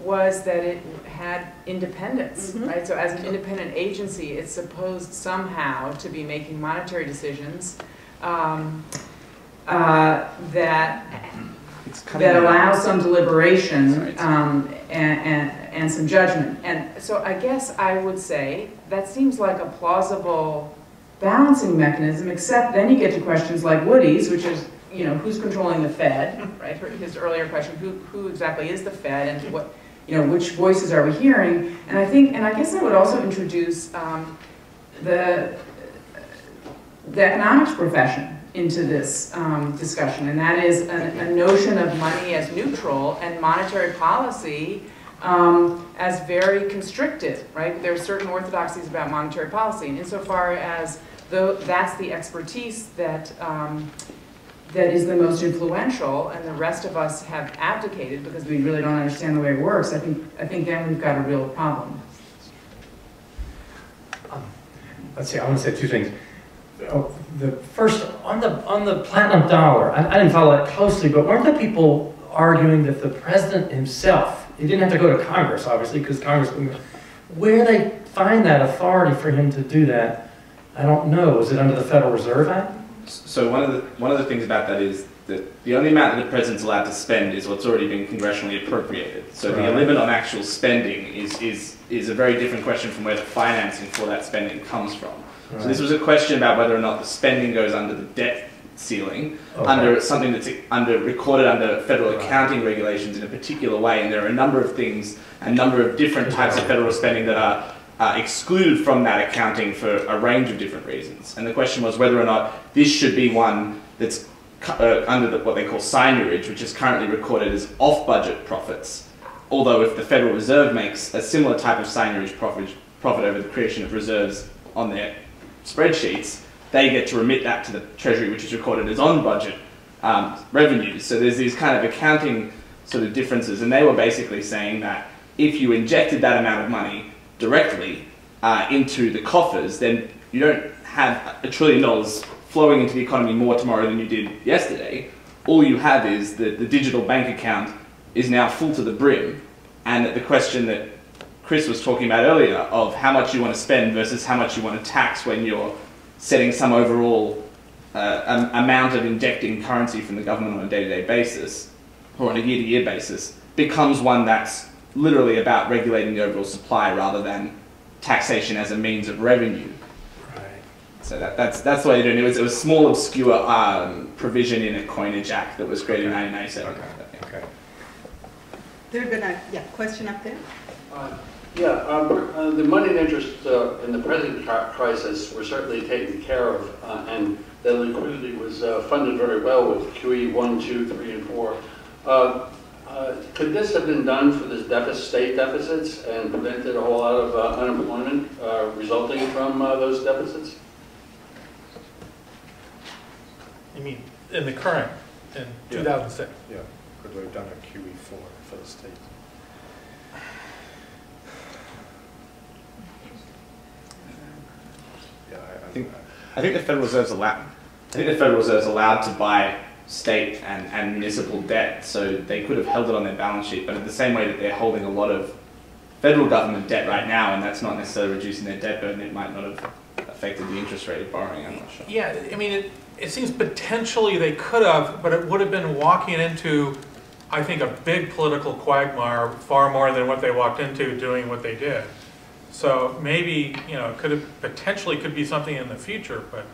was that it had independence, Mhm. right? So as an independent agency, it's supposed somehow to be making monetary decisions um, uh, that It's that out. allows some deliberation um, and, and, and some judgment. And so I guess I would say that seems like a plausible balancing mechanism, except then you get to questions like Woody's, which is, you know, who's controlling the Fed, *laughs* right? His earlier question, who, who exactly is the Fed and what, you know, which voices are we hearing? And I think, and I guess I would also introduce um, the, the economics profession into this um, discussion, and that is a, a notion of money as neutral and monetary policy um, as very constricted, right? There are certain orthodoxies about monetary policy, and insofar as though that's the expertise that um, that is the most influential, and the rest of us have abdicated because we really don't understand the way it works, I think I think then we've got a real problem. Um, let's see, I want to say two things. Oh, The first, on the, on the platinum dollar, I, I didn't follow that closely, but weren't the people arguing that the president himself, he didn't have to go to Congress, obviously, because Congress, where they find that authority for him to do that, I don't know. Is it under the Federal Reserve Act? So one of the one of the things about that is that the only amount that the president's allowed to spend is what's already been congressionally appropriated. So the limit on actual spending is is is a very different question from where the financing for that spending comes from. So this was a question about whether or not the spending goes under the debt ceiling, Okay. under something that's under recorded under federal Right. accounting regulations in a particular way, and there are a number of things, a number of different types of federal spending that are uh, excluded from that accounting for a range of different reasons. And the question was whether or not this should be one that's uh, under the, what they call seigniorage, which is currently recorded as off-budget profits. Although if the Federal Reserve makes a similar type of seigniorage profit, profit over the creation of reserves on their spreadsheets, they get to remit that to the Treasury, which is recorded as on-budget um, revenues. So there's these kind of accounting sort of differences, and they were basically saying that if you injected that amount of money directly uh, into the coffers, then you don't have a trillion dollars flowing into the economy more tomorrow than you did yesterday. All you have is that the digital bank account is now full to the brim, and that the question that Chris was talking about earlier of how much you want to spend versus how much you want to tax when you're setting some overall uh, am- amount of injecting currency from the government on a day-to-day basis or on a year-to-year basis becomes one that's literally about regulating the overall supply rather than taxation as a means of revenue. Right. So that, that's, that's the way they're doing it. It was, it was a small, obscure um, provision in a coinage act that was created in 1997. Okay. There'd been a, yeah, question up there? Uh, Yeah, um, uh, the money and interest uh, in the present crisis were certainly taken care of, uh, and the liquidity was uh, funded very well with QE 1, 2, 3, and 4. Uh, Could this have been done for the deficit, state deficits and prevented a whole lot of uh, unemployment uh, resulting from uh, those deficits? You mean, in the current, in Yeah. 2006? Yeah, could we have done a QE four for the state? Yeah, I, I think, I think the Federal Reserve's allowed. I think the Federal Reserve's allowed to buy state and, and municipal debt, so they could have held it on their balance sheet. But in the same way that they're holding a lot of federal government debt right now, and that's not necessarily reducing their debt burden, it might not have affected the interest rate of borrowing. I'm not sure. Yeah, I mean, it, it seems potentially they could have, but it would have been walking into, I think, a big political quagmire far more than what they walked into doing what they did. So maybe, you know, it could have, potentially could be something in the future, but.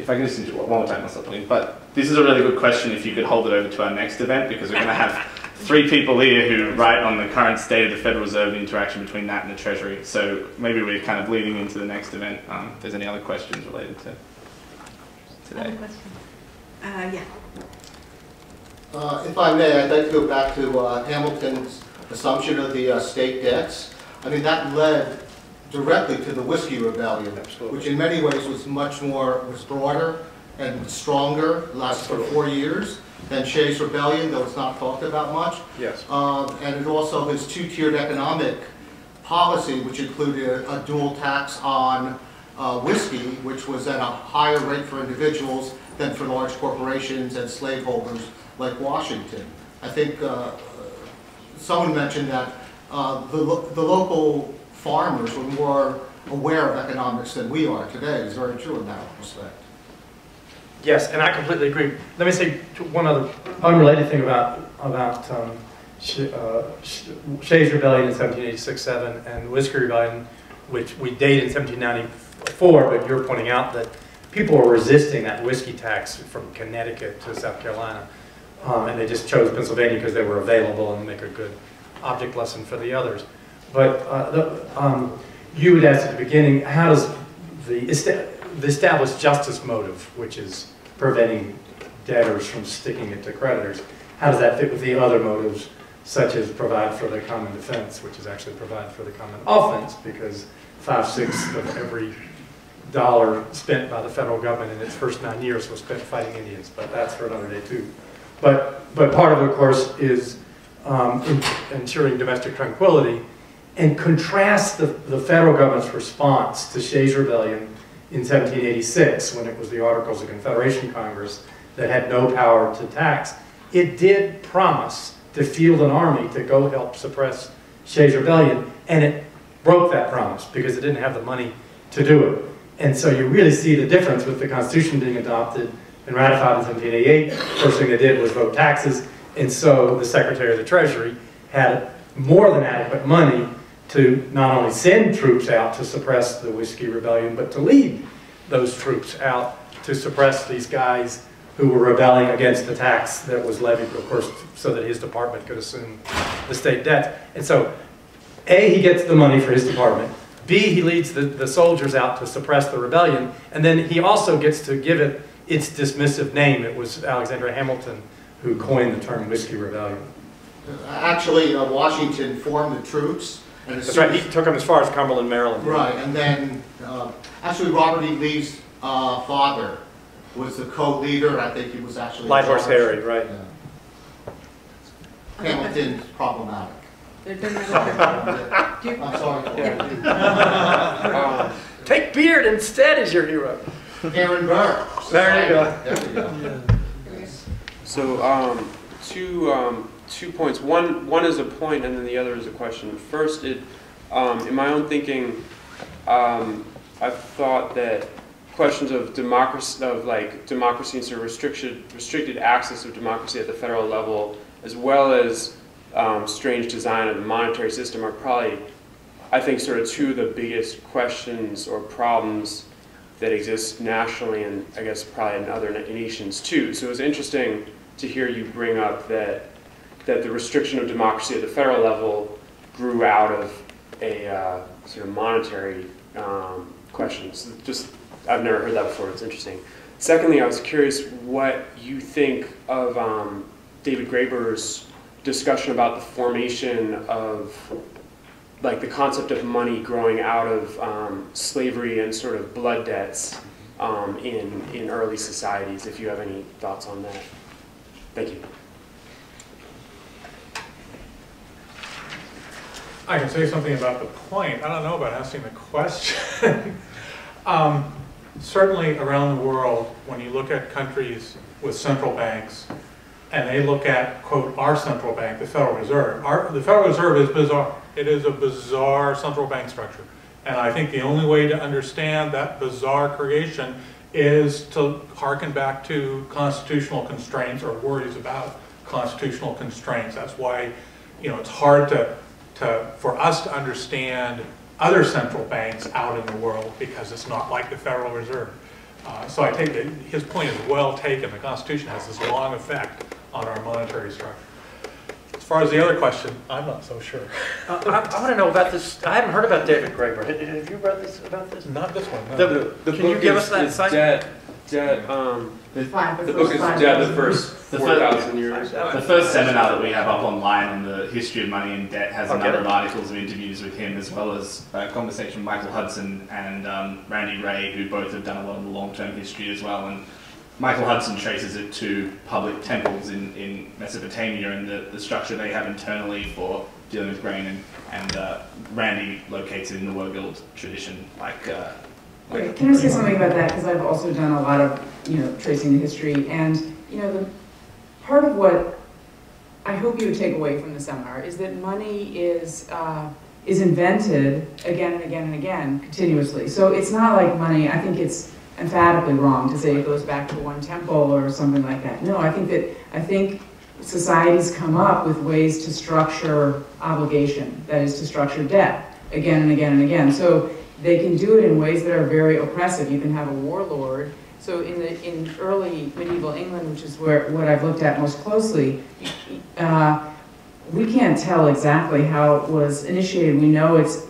If I can just interrupt one more time, I'll stop. But this is a really good question if you could hold it over to our next event, because we're going to have three people here who write on the current state of the Federal Reserve and the interaction between that and the Treasury. So maybe we're kind of leading into the next event. Um, if there's any other questions related to today. Question? Uh, yeah. Uh, If I may, I'd like to go back to uh, Hamilton's assumption of the uh, state debts. I mean, that led directly to the Whiskey Rebellion, which in many ways was much more, was broader and stronger, lasted for four years, than Shays Rebellion, though it's not talked about much. Yes. Um, And it also his two-tiered economic policy, which included a a dual tax on uh, whiskey, which was at a higher rate for individuals than for large corporations and slaveholders like Washington. I think uh, someone mentioned that uh, the lo- the local farmers were more aware of economics than we are today. It's very true in that respect. Yes, and I completely agree. Let me say one other unrelated thing about, about um, uh, Shays Rebellion in 1786-7 and Whiskey Rebellion, which we date in 1794, but you're pointing out that people were resisting that whiskey tax from Connecticut to South Carolina. Um, and they just chose Pennsylvania because they were available and make a good object lesson for the others. But uh, the, um, you would ask at the beginning, how does the, the established justice motive, which is preventing debtors from sticking it to creditors, how does that fit with the other motives, such as provide for the common defense, which is actually provide for the common offense, because five-sixths of every dollar spent by the federal government in its first nine years was spent fighting Indians, but that's for another day too. But, but part of it, of course, is um, ensuring domestic tranquility, and contrast the, the federal government's response to Shays' Rebellion in 1786, when it was the Articles of Confederation Congress that had no power to tax. It did promise to field an army to go help suppress Shays' Rebellion, and it broke that promise because it didn't have the money to do it. And so you really see the difference with the Constitution being adopted and ratified in 1788. First thing they did was vote taxes, and so the Secretary of the Treasury had more than adequate money to not only send troops out to suppress the Whiskey Rebellion, but to lead those troops out to suppress these guys who were rebelling against the tax that was levied, of course, so that his department could assume the state debt. And so, A, he gets the money for his department. B, he leads the, the soldiers out to suppress the rebellion. And then he also gets to give it its dismissive name. It was Alexander Hamilton who coined the term Whiskey Rebellion. Actually, uh, Washington formed the troops. And That's right, he took him as far as Cumberland, Maryland. Right, and then, uh, actually, Robert E. Lee's uh, father was the co-leader, I think he was actually. in Light Horse. Harry, right. Hamilton's problematic. There'd been *laughs* I'm sorry. Um, Take Beard instead as your hero. Aaron Burr. There you go. There we go. So, um, two, um, two points. One, one is a point and then the other is a question. First, it, um, in my own thinking, um, I've thought that questions of democracy, of like democracy and sort of restricted, restricted access of democracy at the federal level, as well as um, strange design of the monetary system are probably, I think, sort of two of the biggest questions or problems that exist nationally and I guess probably in other nations too. So it was interesting to hear you bring up that that the restriction of democracy at the federal level grew out of a uh, sort of monetary um, questions. Just I've never heard that before. It's interesting. Secondly, I was curious what you think of um, David Graeber's discussion about the formation of like the concept of money growing out of um, slavery and sort of blood debts um, in in early societies. If you have any thoughts on that, thank you. I can say something about the point. I don't know about asking the question. *laughs* um, certainly around the world, when you look at countries with central banks, and they look at, quote, our central bank, the Federal Reserve, our, the Federal Reserve is bizarre. It is a bizarre central bank structure. And I think the only way to understand that bizarre creation is to harken back to constitutional constraints or worries about constitutional constraints. That's why, you know, it's hard to, to, for us to understand other central banks out in the world because it's not like the Federal Reserve. Uh, so I think that his point is well taken. The Constitution has this long effect on our monetary structure. As far as the other question, I'm not so sure. Uh, I, I want to know about this. I haven't heard about David Graeber. Have have you read this about this? Not this one. no. The- The can you book give is- us that is site? Debt, debt, um, The, the book is debt the first The four fir- years. the first seminar that we have up online on the history of money and debt has a number of articles of interviews with him, as well as a conversation with Michael Hudson and um, Randy Wray, who both have done a lot of the long-term history as well. And Michael Hudson traces it to public temples in, in Mesopotamia and the, the structure they have internally for dealing with grain. And, and uh, Randy locates it in the Wergild tradition, like. Uh, like Wait, Can I say something about that? Because I've also done a lot of, you know, tracing the history. And, you know, the part of what I hope you take away from the seminar is that money is, uh, is invented again and again and again, continuously. So it's not like money, I think it's emphatically wrong to say it goes back to one temple or something like that. No, I think that, I think societies come up with ways to structure obligation, that is to structure debt, again and again and again. So they can do it in ways that are very oppressive. You can have a warlord. So in the in early medieval England, which is where what I've looked at most closely, uh, we can't tell exactly how it was initiated. We know it's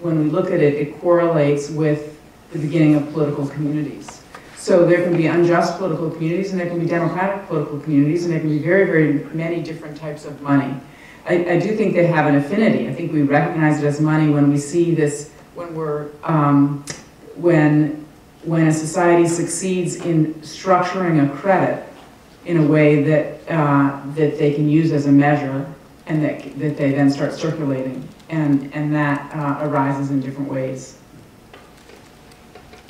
when we look at it, it correlates with the beginning of political communities. So there can be unjust political communities, and there can be democratic political communities, and there can be very, very many different types of money. I, I do think they have an affinity. I think we recognize it as money when we see this, when we're, um, when, when a society succeeds in structuring a credit in a way that, uh, that they can use as a measure and that, that they then start circulating. And, and that uh, arises in different ways.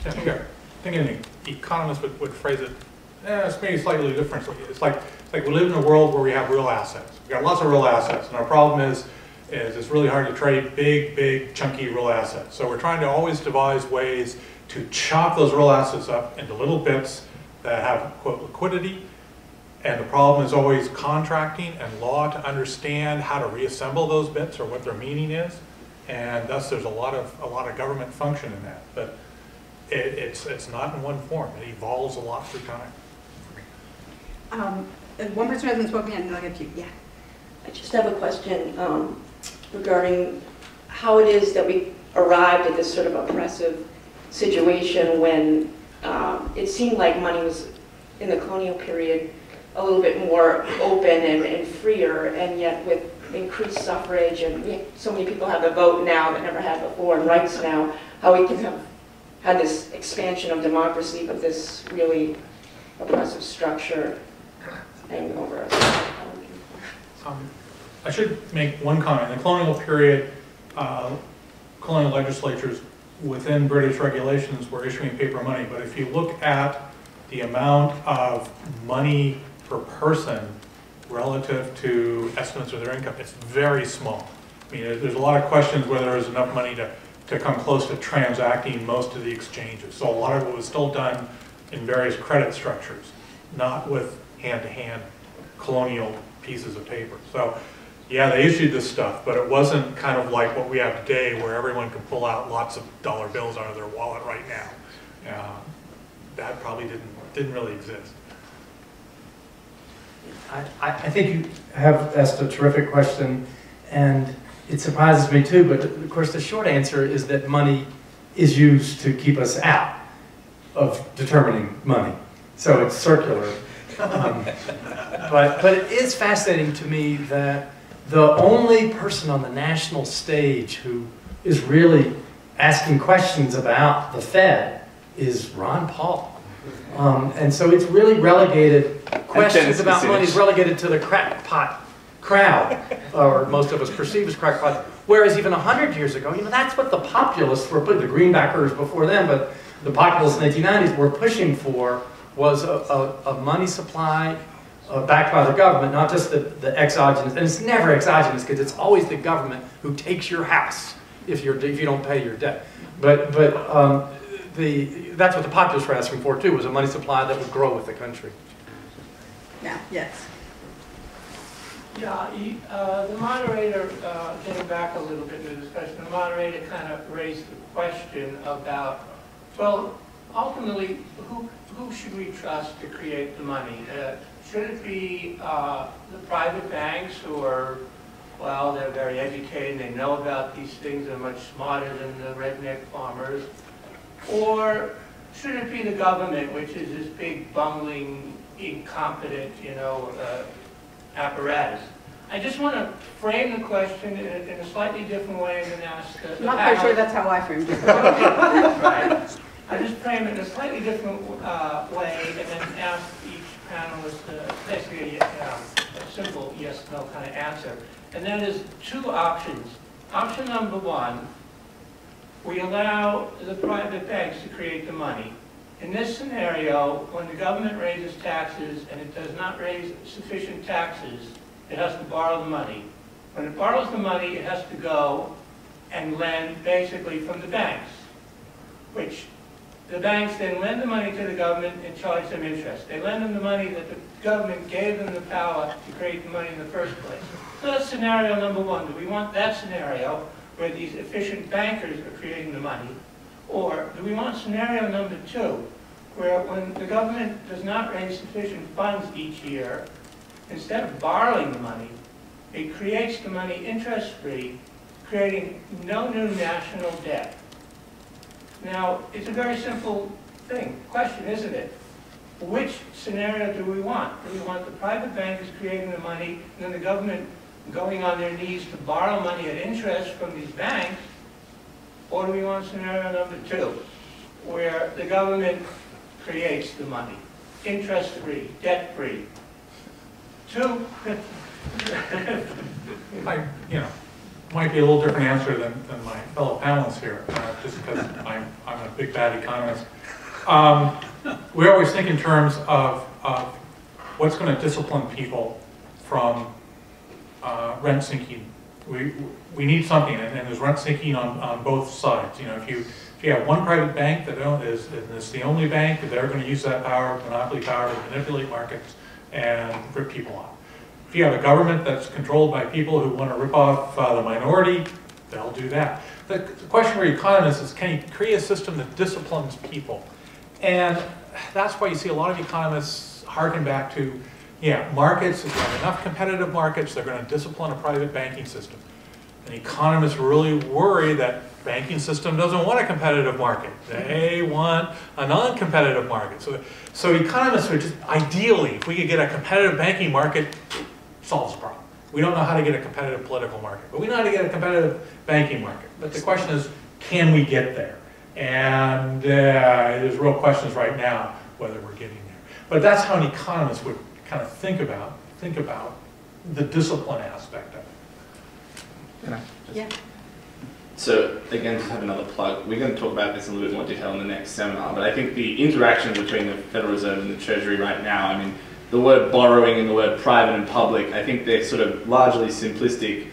I think, I think an economist would, would phrase it, eh, it's maybe slightly different. It's like, it's like we live in a world where we have real assets. We've got lots of real assets, and our problem is, is it's really hard to trade big, big, chunky real assets. So we're trying to always devise ways to chop those real assets up into little bits that have quote liquidity. And the problem is always contracting and law to understand how to reassemble those bits or what their meaning is. And thus, there's a lot of, a lot of government function in that. But it, it's, it's not in one form. It evolves a lot through time. Um, and One person hasn't spoken yet, and then I'll get to you. Yeah. I just have a question um, regarding how it is that we arrived at this sort of oppressive situation when um, it seemed like money was, in the colonial period, a little bit more open and, and freer, and yet with increased suffrage and we, so many people have a vote now that never had before and rights now, how we can have had this expansion of democracy, but this really oppressive structure hanging over us. Um, I should make one comment. In the colonial period, uh, colonial legislatures within British regulations were issuing paper money, but if you look at the amount of money per person relative to estimates of their income, it's very small. I mean, there's a lot of questions whether there's enough money to, to come close to transacting most of the exchanges. So a lot of it was still done in various credit structures, not with hand-to-hand colonial pieces of paper. So, yeah, they issued this stuff, but it wasn't kind of like what we have today where everyone can pull out lots of dollar bills out of their wallet right now. Uh, that probably didn't, didn't really exist. I, I I think you have asked a terrific question, and it surprises me too, but of course, the short answer is that money is used to keep us out of determining money. So it's circular. Um, *laughs* But, but it is fascinating to me that the only person on the national stage who is really asking questions about the Fed is Ron Paul. Um, and so it's really relegated, questions about money is relegated to the crackpot crowd, or most of us perceive as crackpot. Whereas even 100 years ago, you know, that's what the populists were, putting the greenbackers before them, but the populists in the 1890s were pushing for was a, a, a money supply uh, backed by the government, not just the, the exogenous, and it's never exogenous because it's always the government who takes your house if you're if you don't pay your debt. But but um, the that's what the populists were asking for too was a money supply that would grow with the country. Now, yes. Yeah, you- uh, the moderator, uh, getting back a little bit in the discussion, the moderator kind of raised the question about, well, ultimately, who, who should we trust to create the money? Uh, Should it be uh, the private banks who are, well, they're very educated, they know about these things, they're much smarter than the redneck farmers? Or should it be the government, which is this big bungling, incompetent, you know, uh, apparatus? I just want to frame the question in a, in a slightly different way than ask the. I'm not quite sure that's how I framed it. Right. I just frame it in a slightly different uh, way and then ask panelist uh, basically a, um, a simple yes, no kind of answer. And that is two options. Option number one, we allow the private banks to create the money. In this scenario, when the government raises taxes and it does not raise sufficient taxes, it has to borrow the money. When it borrows the money, it has to go and lend basically from the banks, which the banks then lend the money to the government and charge them interest. They lend them the money that the government gave them the power to create the money in the first place. So that's scenario number one. Do we want that scenario where these efficient bankers are creating the money? Or do we want scenario number two, where when the government does not raise sufficient funds each year, instead of borrowing the money, it creates the money interest-free, creating no new national debt. Now, it's a very simple thing, question, isn't it? Which scenario do we want? Do we want the private bankers creating the money, and then the government going on their knees to borrow money at interest from these banks? Or do we want scenario number two, where the government creates the money, interest-free, debt-free? Two, *laughs* I, you know, might be a little different answer than, than my fellow panelists here, uh, just because I'm, I'm a big bad economist. Um, we always think in terms of, of what's going to discipline people from uh, rent-seeking We, we need something, and, and there's rent seeking on, on both sides. You know, if you, if you have one private bank that is, it's the only bank, they're gonna use that power, monopoly power to manipulate markets and rip people off. If you have a government that's controlled by people who wanna rip off uh, the minority, they'll do that. The, the question for economists is, can you create a system that disciplines people? And that's why you see a lot of economists harken back to, yeah, markets, if you have enough competitive markets, they're gonna discipline a private banking system. And economists really worry that banking system doesn't want a competitive market. They want a non-competitive market. So, so economists are just, ideally, if we could get a competitive banking market, solves the problem. We don't know how to get a competitive political market, but we know how to get a competitive banking market. But the question is, can we get there? And uh, there's real questions right now whether we're getting there. But that's how an economist would kind of think about think about the discipline aspect of it. Yeah. So again, just have another plug. We're going to talk about this in a little bit more detail in the next seminar, but I think the interaction between the Federal Reserve and the Treasury right now, I mean, the word borrowing and the word private and public, I think they're sort of largely simplistic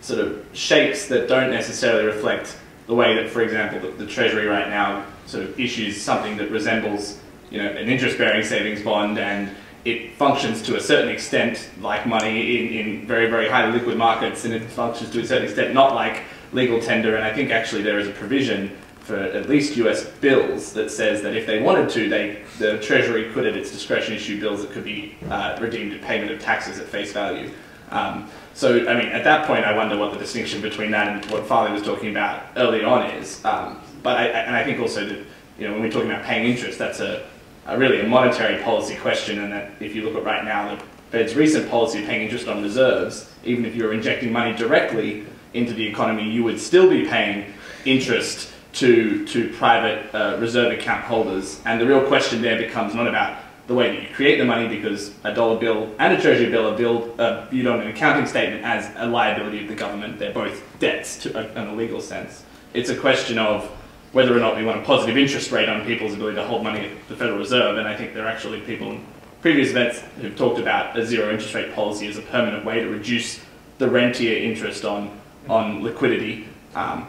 sort of shapes that don't necessarily reflect the way that, for example, the, the Treasury right now sort of issues something that resembles, you know, an interest-bearing savings bond and it functions to a certain extent like money in, in very, very highly liquid markets, and it functions to a certain extent not like legal tender. And I think actually there is a provision for at least US bills that says that if they wanted to, they, the Treasury could at its discretion issue bills that could be uh, redeemed at payment of taxes at face value. Um, so, I mean, at that point, I wonder what the distinction between that and what Farley was talking about early on is. Um, but I, and I think also that, you know, when we're talking about paying interest, that's a, a really a monetary policy question, and that if you look at right now, the Fed's recent policy of paying interest on reserves, even if you're injecting money directly into the economy, you would still be paying interest to, to private uh, reserve account holders. And the real question there becomes not about the way that you create the money, because a dollar bill and a treasury bill are billed, uh, viewed on an accounting statement as a liability of the government. They're both debts to, uh, in a legal sense. It's a question of whether or not we want a positive interest rate on people's ability to hold money at the Federal Reserve, and I think there are actually people in previous events who've talked about a zero interest rate policy as a permanent way to reduce the rentier interest on, on liquidity, um,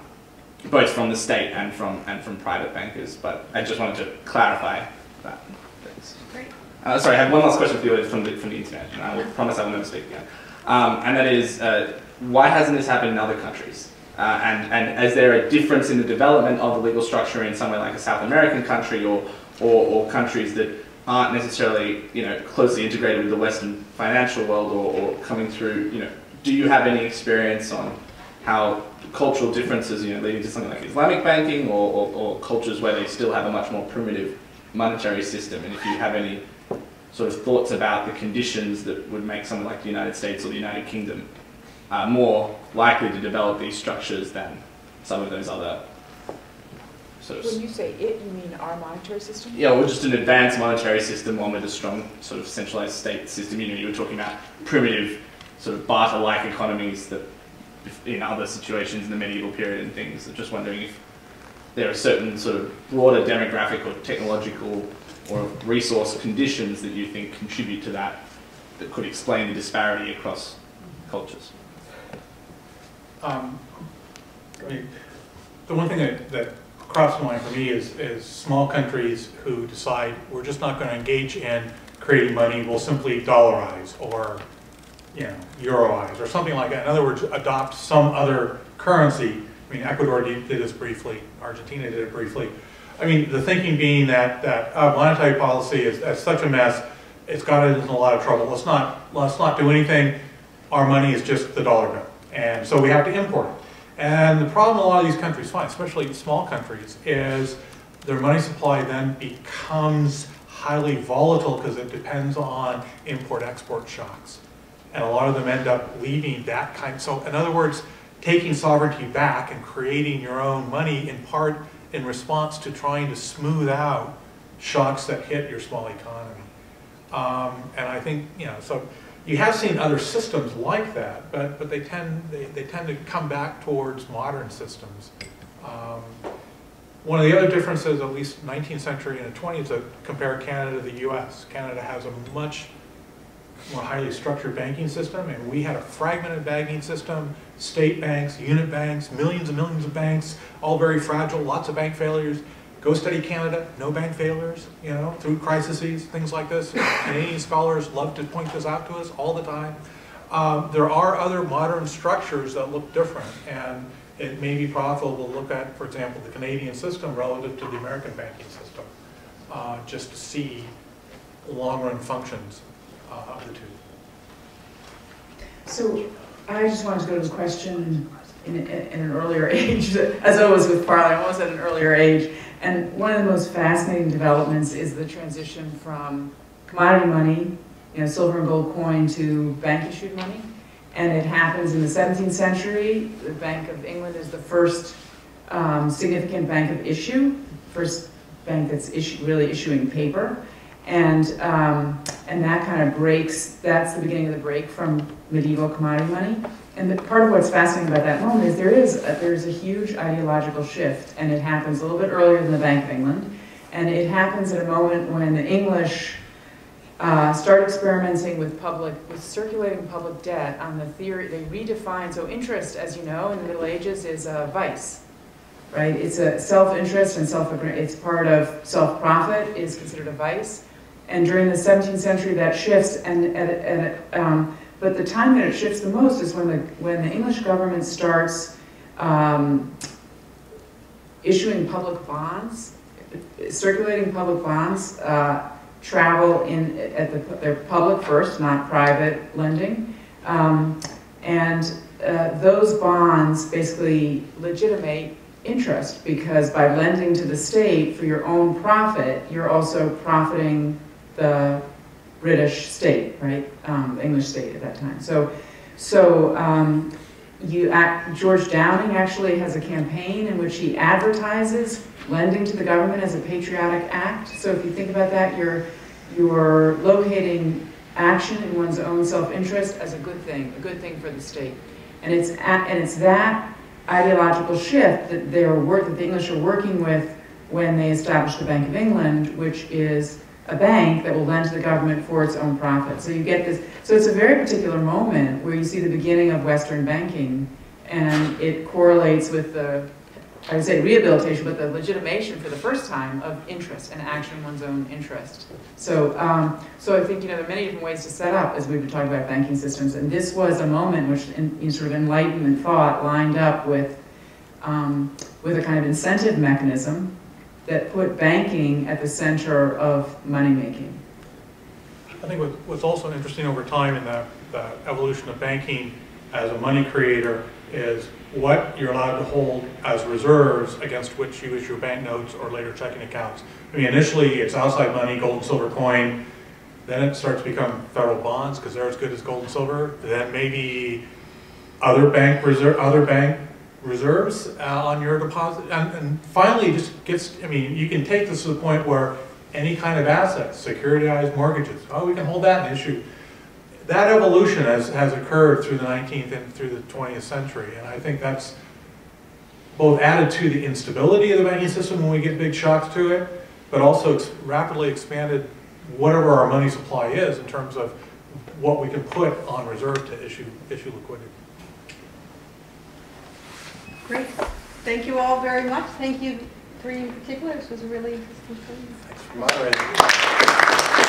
both from the state and from, and from private bankers. But I just wanted to clarify that. Great. Uh, sorry, I have one last question for you from the, from the internet, and I will promise I will never speak again. Um, and that is, uh, why hasn't this happened in other countries? Uh, and, and is there a difference in the development of the legal structure in somewhere like a South American country or, or, or countries that aren't necessarily you know, closely integrated with the Western financial world or, or coming through, you know, do you have any experience on how cultural differences, you know, leading to something like Islamic banking or, or, or cultures where they still have a much more primitive monetary system? And if you have any sort of thoughts about the conditions that would make something like the United States or the United Kingdom uh, more likely to develop these structures than some of those other sort of... When you say it, you mean our monetary system? Yeah, or just an advanced monetary system, one with a strong sort of centralized state system. You know, you were talking about primitive sort of barter-like economies that in other situations in the medieval period and things. I'm just wondering if there are certain sort of broader demographic or technological or resource conditions that you think contribute to that that could explain the disparity across cultures. Um, I mean, the one thing that, that crossed line for me is, is small countries who decide we're just not going to engage in creating money, we'll simply dollarize or you know, euroize or something like that. In other words, adopt some other currency. I mean, Ecuador did this briefly, Argentina did it briefly. I mean, the thinking being that, that uh, monetary policy is, is such a mess, it's got us in a lot of trouble. Let's not, let's not do anything. Our money is just the dollar bill. And so we have to import it. And the problem a lot of these countries find, especially small countries, is their money supply then becomes highly volatile because it depends on import-export shocks. And a lot of them end up leaving that kind. So in other words, taking sovereignty back and creating your own money in part in response to trying to smooth out shocks that hit your small economy. Um, and I think, you know, so you have seen other systems like that, but, but they, tend, they, they tend to come back towards modern systems. Um, one of the other differences, at least 19th century and the 20th, to compare Canada to the US. Canada has a much more highly structured banking system, and we had a fragmented banking system, state banks, unit banks, millions and millions of banks, all very fragile, lots of bank failures. Go study Canada, no bank failures, you know, through crises, things like this. Canadian scholars love to point this out to us all the time. Um, there are other modern structures that look different, and it may be profitable to look at, for example, the Canadian system relative to the American banking system, uh, just to see long-run functions uh, of the two. So I just wanted to go to the question in, in an earlier *laughs* age, as always with Farley, almost at an earlier age. And one of the most fascinating developments is the transition from commodity money, you know, silver and gold coin to bank issued money. And it happens in the 17th century. The Bank of England is the first um, significant bank of issue, first bank that's issue, really issuing paper. And, um, and that kind of breaks, that's the beginning of the break from medieval commodity money. And the, part of what's fascinating about that moment is there is a, there's a huge ideological shift, and it happens a little bit earlier than the Bank of England. And it happens at a moment when the English uh, start experimenting with public, with circulating public debt on the theory, they redefine, so interest, as you know, in the Middle Ages is a vice, right? It's a self-interest and self, it's part of self-profit is considered a vice. And during the 17th century, that shifts, and at, at, um, but the time that it shifts the most is when the when the English government starts um, issuing public bonds, circulating public bonds. Uh, travel in at the they're public first, not private lending, um, and uh, those bonds basically legitimate interest because by lending to the state for your own profit, you're also profiting the British state, right? Um, English state at that time. So, so um, you act, George Downing actually has a campaign in which he advertises lending to the government as a patriotic act. So if you think about that, you're you're locating action in one's own self-interest as a good thing, a good thing for the state. And it's at, and it's that ideological shift that they are that the English are working with when they established the Bank of England, which is a bank that will lend to the government for its own profit. So you get this, so it's a very particular moment where you see the beginning of Western banking and it correlates with the, I would say rehabilitation, but the legitimation for the first time of interest and action in one's own interest. So, um, so I think, you know, there are many different ways to set up as we've been talking about banking systems. And this was a moment which in, in sort of enlightenment thought lined up with, um, with a kind of incentive mechanism that put banking at the center of money making. I think what's also interesting over time in the, evolution of banking as a money creator is what you're allowed to hold as reserves against which you issue banknotes or later checking accounts. I mean, initially it's outside money, gold and silver coin, then it starts to become federal bonds because they're as good as gold and silver. Then maybe other bank reserve, other bank reserves uh, on your deposit, and, and finally just gets. I mean, you can take this to the point where any kind of assets, securitized mortgages, oh, we can hold that and issue. That evolution has, has occurred through the 19th and through the 20th century, and I think that's both added to the instability of the banking system when we get big shocks to it, but also ex rapidly expanded whatever our money supply is in terms of what we can put on reserve to issue, issue liquidity. Great. Thank you all very much. Thank you three in particular. This was a really interesting. Thanks for moderating.